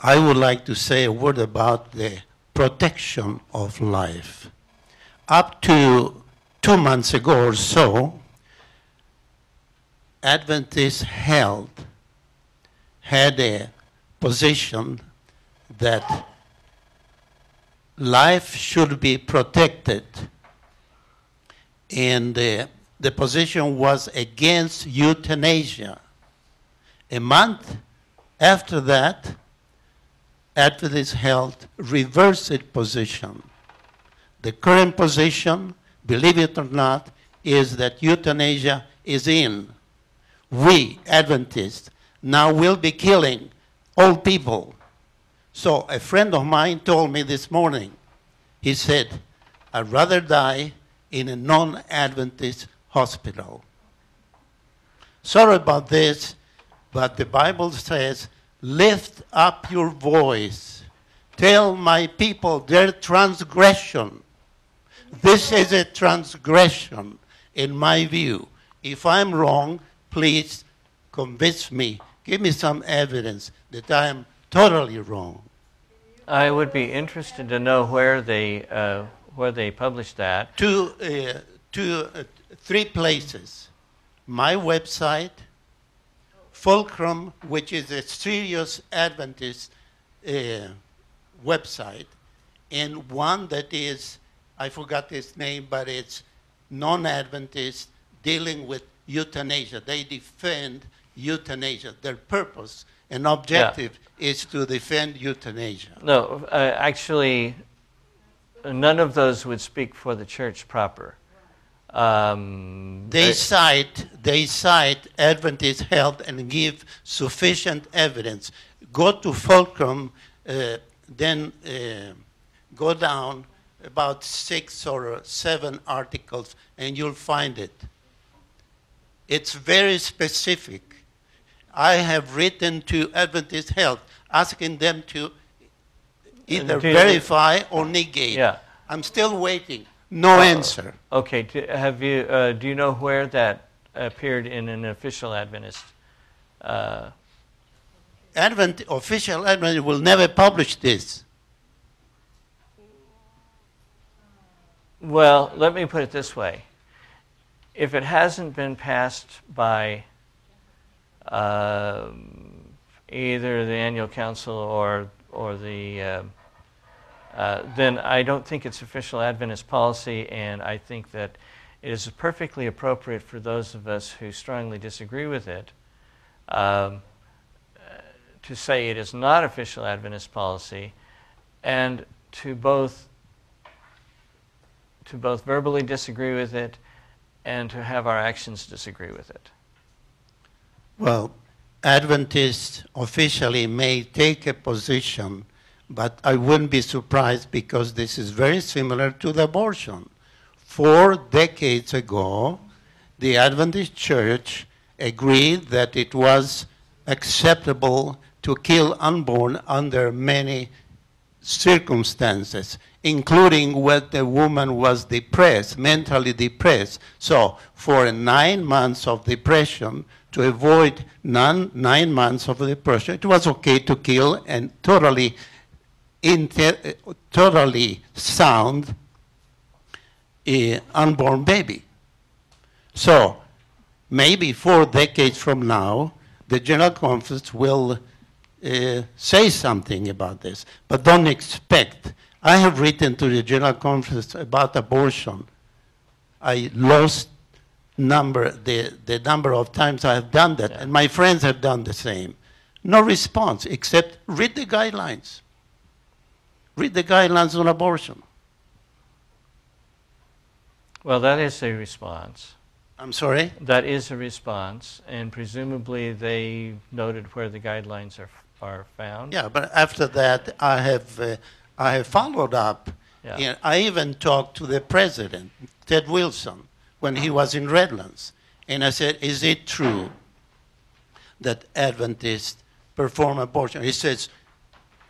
I would like to say a word about the protection of life up to two months ago or so, Adventist Health had a position that life should be protected, and the position was against euthanasia. A month after that, Adventist Health reversed its position the current position, believe it or not, is that euthanasia is in. We, Adventists, now will be killing old people. So a friend of mine told me this morning, he said, I'd rather die in a non Adventist hospital. Sorry about this, but the Bible says, lift up your voice. Tell my people their transgression this is a transgression, in my view. If I'm wrong, please convince me. Give me some evidence that I am totally wrong. I would be interested to know where they uh, where they published that. Two, uh, two, uh, three places. My website, Fulcrum, which is a serious Adventist uh, website, and one that is I forgot its name, but it's non-Adventist dealing with euthanasia. They defend euthanasia. Their purpose and objective yeah. is to defend euthanasia. No, uh, actually, none of those would speak for the church proper. Um, they cite they cite Adventist health and give sufficient evidence. Go to Fulcrum, uh, then uh, go down about six or seven articles, and you'll find it. It's very specific. I have written to Adventist Health asking them to either verify or negate. Yeah. I'm still waiting. No answer. Okay. Have you? Uh, do you know where that appeared in an official Adventist? Uh, Advent official Adventist will never publish this. Well, let me put it this way. If it hasn't been passed by uh, either the annual council or, or the, uh, then I don't think it's official Adventist policy, and I think that it is perfectly appropriate for those of us who strongly disagree with it um, to say it is not official Adventist policy and to both to both verbally disagree with it and to have our actions disagree with it? Well, Adventists officially may take a position, but I wouldn't be surprised because this is very similar to the abortion. Four decades ago, the Adventist Church agreed that it was acceptable to kill unborn under many circumstances, including when the woman was depressed, mentally depressed. So, for nine months of depression, to avoid nine, nine months of depression, it was okay to kill and totally, totally sound uh, unborn baby. So, maybe four decades from now, the General Conference will uh, say something about this, but don't expect. I have written to the General Conference about abortion. I lost number the, the number of times I have done that, yeah. and my friends have done the same. No response except read the guidelines. Read the guidelines on abortion. Well, that is a response. I'm sorry? That is a response, and presumably they noted where the guidelines are, are found. Yeah, but after that, I have, uh, I have followed up. Yeah. I even talked to the president, Ted Wilson, when he was in Redlands. And I said, Is it true that Adventists perform abortion? He says,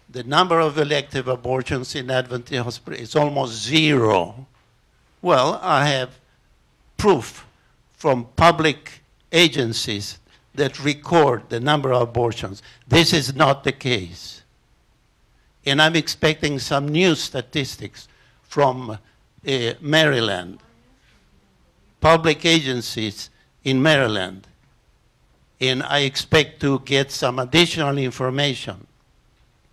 The number of elective abortions in Adventist hospitals is almost zero. Well, I have proof from public agencies that record the number of abortions. This is not the case. And I'm expecting some new statistics from uh, Maryland, public agencies in Maryland. And I expect to get some additional information.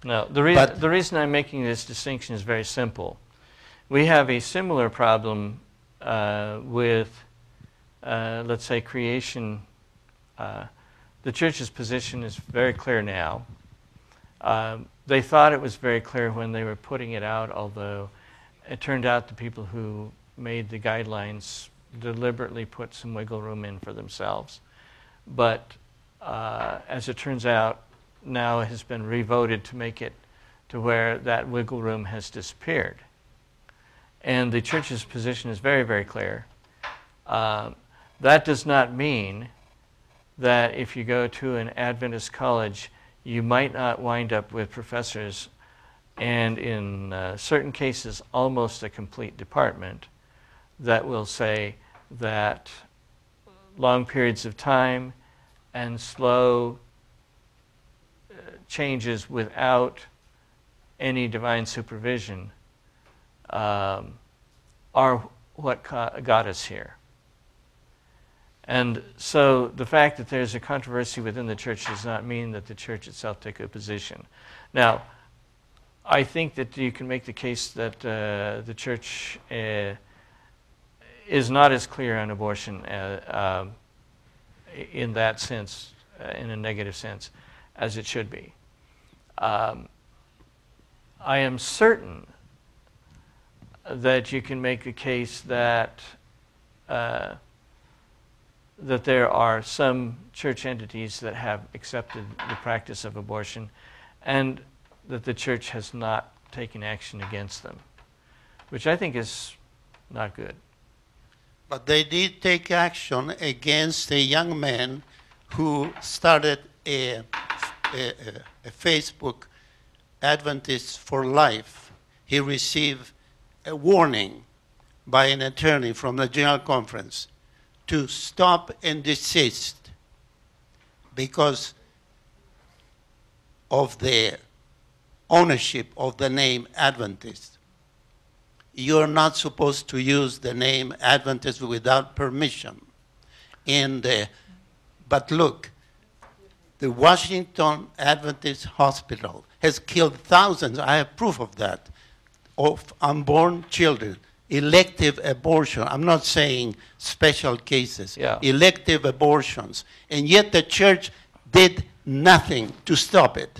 No, the, rea- the reason I'm making this distinction is very simple. We have a similar problem uh, with, uh, let's say, creation. Uh, the church's position is very clear now. Um, they thought it was very clear when they were putting it out, although it turned out the people who made the guidelines deliberately put some wiggle room in for themselves. But uh, as it turns out, now has been revoted to make it to where that wiggle room has disappeared. And the church's position is very, very clear. Uh, that does not mean that if you go to an Adventist college, you might not wind up with professors and, in uh, certain cases, almost a complete department that will say that long periods of time and slow changes without any divine supervision um, are what got us here. And so the fact that there's a controversy within the church does not mean that the church itself take a position. Now, I think that you can make the case that uh, the church uh, is not as clear on abortion uh, um, in that sense, uh, in a negative sense, as it should be. Um, I am certain that you can make a case that uh, that there are some church entities that have accepted the practice of abortion, and that the church has not taken action against them, which I think is not good. But they did take action against a young man who started a, a, a Facebook Adventist for Life. He received a warning by an attorney from the General Conference to stop and desist because of the ownership of the name Adventist. You're not supposed to use the name Adventist without permission. And, uh, but look, the Washington Adventist Hospital has killed thousands, I have proof of that, of unborn children, elective abortion. I'm not saying special cases, yeah. elective abortions. And yet the church did nothing to stop it.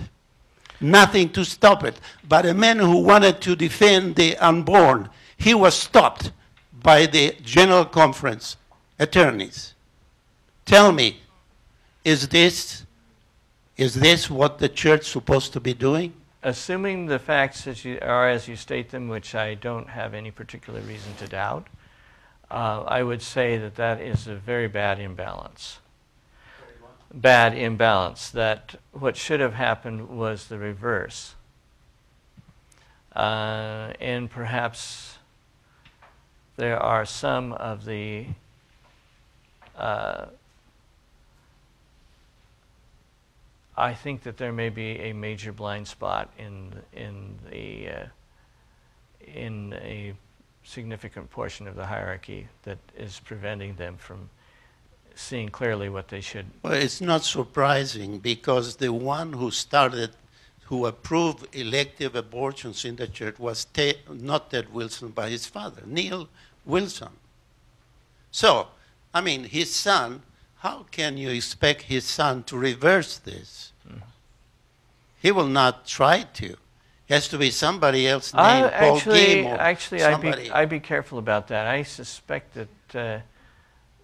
Nothing to stop it. But a man who wanted to defend the unborn, he was stopped by the General Conference attorneys. Tell me, is this, is this what the church is supposed to be doing? assuming the facts as you, are as you state them, which I don't have any particular reason to doubt, uh, I would say that that is a very bad imbalance. Bad imbalance. That what should have happened was the reverse. Uh, and perhaps there are some of the uh, I think that there may be a major blind spot in in the uh, in a significant portion of the hierarchy that is preventing them from seeing clearly what they should. Well, it's not surprising because the one who started, who approved elective abortions in the church was not Ted Wilson, but his father, Neil Wilson. So, I mean, his son, how can you expect his son to reverse this? Mm-hmm. He will not try to. It has to be somebody else named Paul actually, Giem or actually, I'd be. I'd be careful about that. I suspect that uh,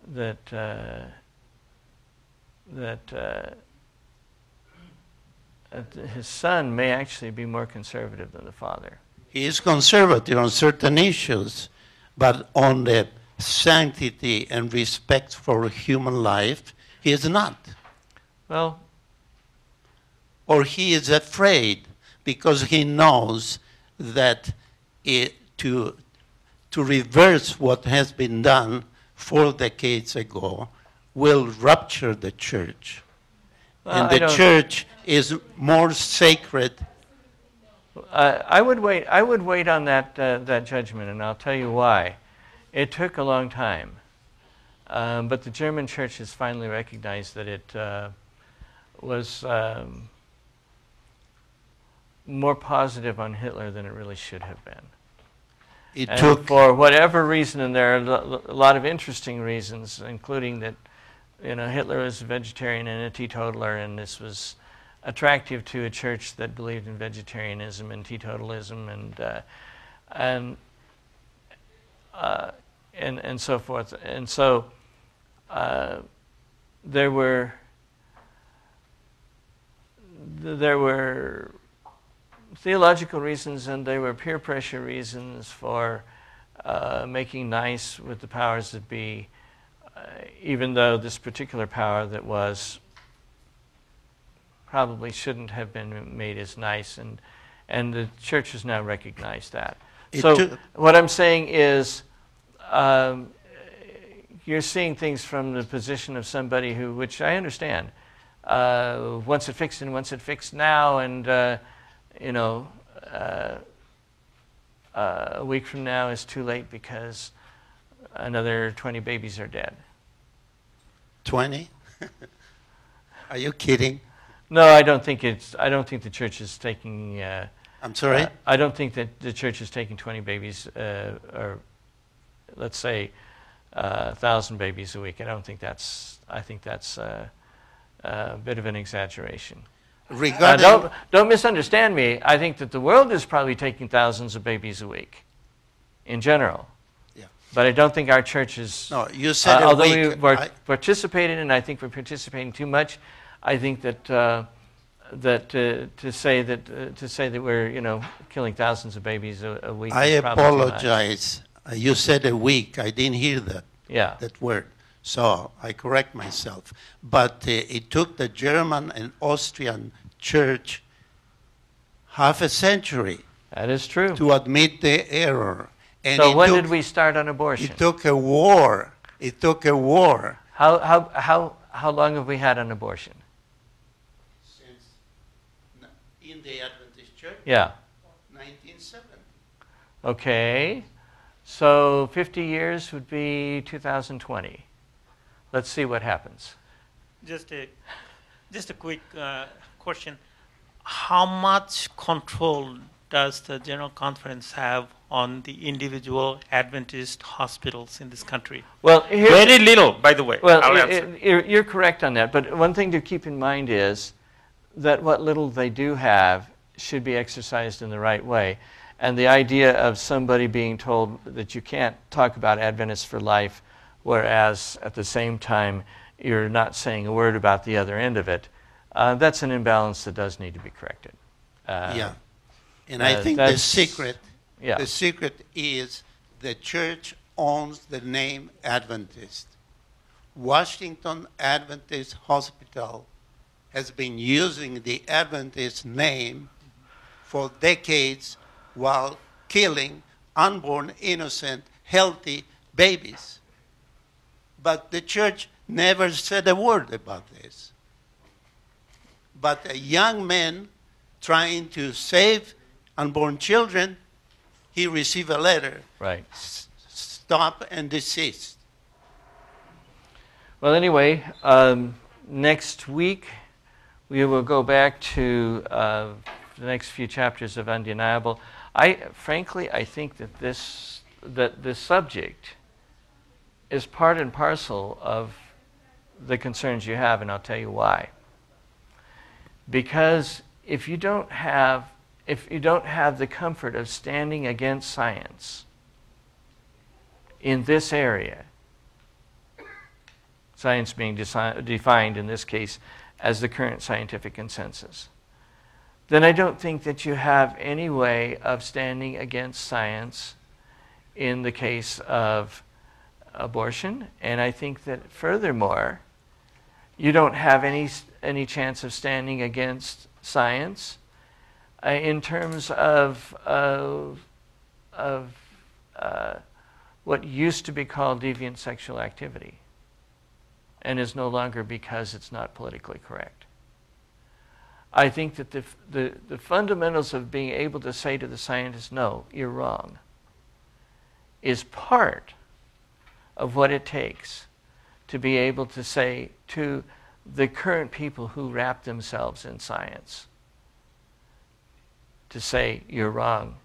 that uh, that uh, that his son may actually be more conservative than the father. He is conservative on certain issues, but on the sanctity and respect for human life, he is not. Well, Or he is afraid because he knows that it, to, to reverse what has been done four decades ago will rupture the church. Well, and the church is more sacred Uh, I would wait. I would wait on that uh, that judgment, and I'll tell you why. It took a long time, um, but the German church has finally recognized that it uh, was um, more positive on Hitler than it really should have been. It and took- for whatever reason, and there are a lot of interesting reasons, including that you know Hitler was a vegetarian and a teetotaler, and this was attractive to a church that believed in vegetarianism and teetotalism and uh, and uh, and and so forth. And so uh, there were there were theological reasons and there were peer pressure reasons for uh, making nice with the powers that be, uh, even though this particular power that was probably shouldn't have been made as nice, and and the church has now recognized that. It so what I'm saying is. Um, you're seeing things from the position of somebody who, which I understand, uh, wants it fixed and wants it fixed now, and uh, you know, uh, uh, a week from now is too late because another 20 babies are dead. 20? Are you kidding? No, I don't think it's. I don't think the church is taking. Uh, I'm sorry? uh, I don't think that the church is taking 20 babies, uh, or let's say, uh, thousand babies a week. I don't think that's. I think that's uh, a bit of an exaggeration. Uh, don't don't misunderstand me. I think that the world is probably taking thousands of babies a week, in general. Yeah. But I don't think our church is. No, you said a although week. we were I- participated, and I think we're participating too much. I think that uh, that uh, to say that uh, to say that we're you know killing thousands of babies a, a week. I is probably too much. apologize. Uh, You said a week. I didn't hear that. Yeah. That word. So I correct myself. But uh, it took the German and Austrian church half a century. That is true. To admit the error. And so when took- did we start on abortion? It took a war. It took a war. How how how how long have we had an abortion? Since in the Adventist church? Yeah. 1970. Okay. So 50 years would be 2020. Let's see what happens. Just a, just a quick uh, question. How much control does the General Conference have on the individual Adventist hospitals in this country? Well, here- very little, by the way. Well, I'll answer. you're, you're correct on that. But one thing to keep in mind is that what little they do have should be exercised in the right way. And the idea of somebody being told that you can't talk about Adventists for life, whereas at the same time you're not saying a word about the other end of it, uh, that's an imbalance that does need to be corrected. Uh, yeah. And I uh, think the secret, yeah. the secret is the church owns the name Adventist. Washington Adventist Hospital has been using the Adventist name for decades while killing unborn, innocent, healthy babies. But the church never said a word about this. But a young man trying to save unborn children, he received a letter. Right. Stop and desist. Well, anyway, um, next week we will go back to uh, the next few chapters of Undeniable. I, frankly, I think that this that this subject is part and parcel of the concerns you have, and I'll tell you why. Because if you don't have if you don't have the comfort of standing against science in this area, science being defined in this case as the current scientific consensus, then I don't think that you have any way of standing against science in the case of abortion. And I think that furthermore, you don't have any, any chance of standing against science uh, in terms of, of, of uh, what used to be called deviant sexual activity and is no longer because it's not politically correct. I think that the, the, the fundamentals of being able to say to the scientist, no, you're wrong, is part of what it takes to be able to say to the current people who wrap themselves in science, to say you're wrong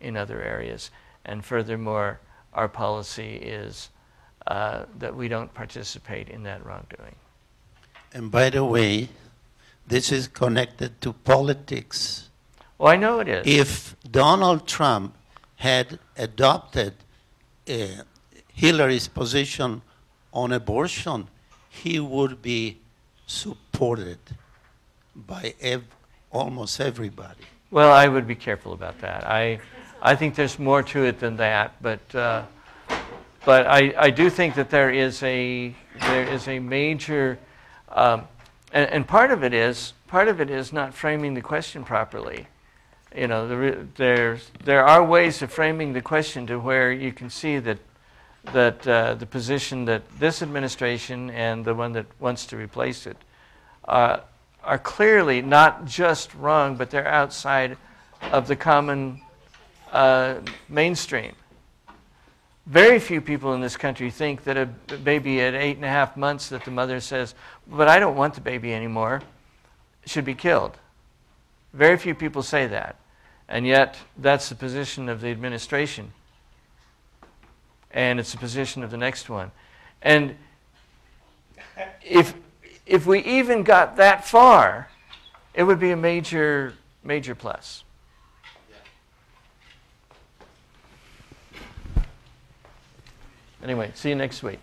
in other areas. And furthermore, our policy is uh, that we don't participate in that wrongdoing. And by the way, this is connected to politics. Well, I know it is. If Donald Trump had adopted uh, Hillary's position on abortion, he would be supported by ev- almost everybody. Well, I would be careful about that. I, I think there's more to it than that, but, uh, but I, I do think that there is a, there is a major, um, and, and part of it is, part of it is not framing the question properly. You know, there, there's, there are ways of framing the question to where you can see that, that uh, the position that this administration and the one that wants to replace it uh, are clearly not just wrong, but they're outside of the common uh, mainstream. Very few people in this country think that a baby at eight and a half months that the mother says, but I don't want the baby anymore, should be killed. Very few people say that. And yet, that's the position of the administration. And it's the position of the next one. And if, if we even got that far, it would be a major, major plus. Anyway, see you next week.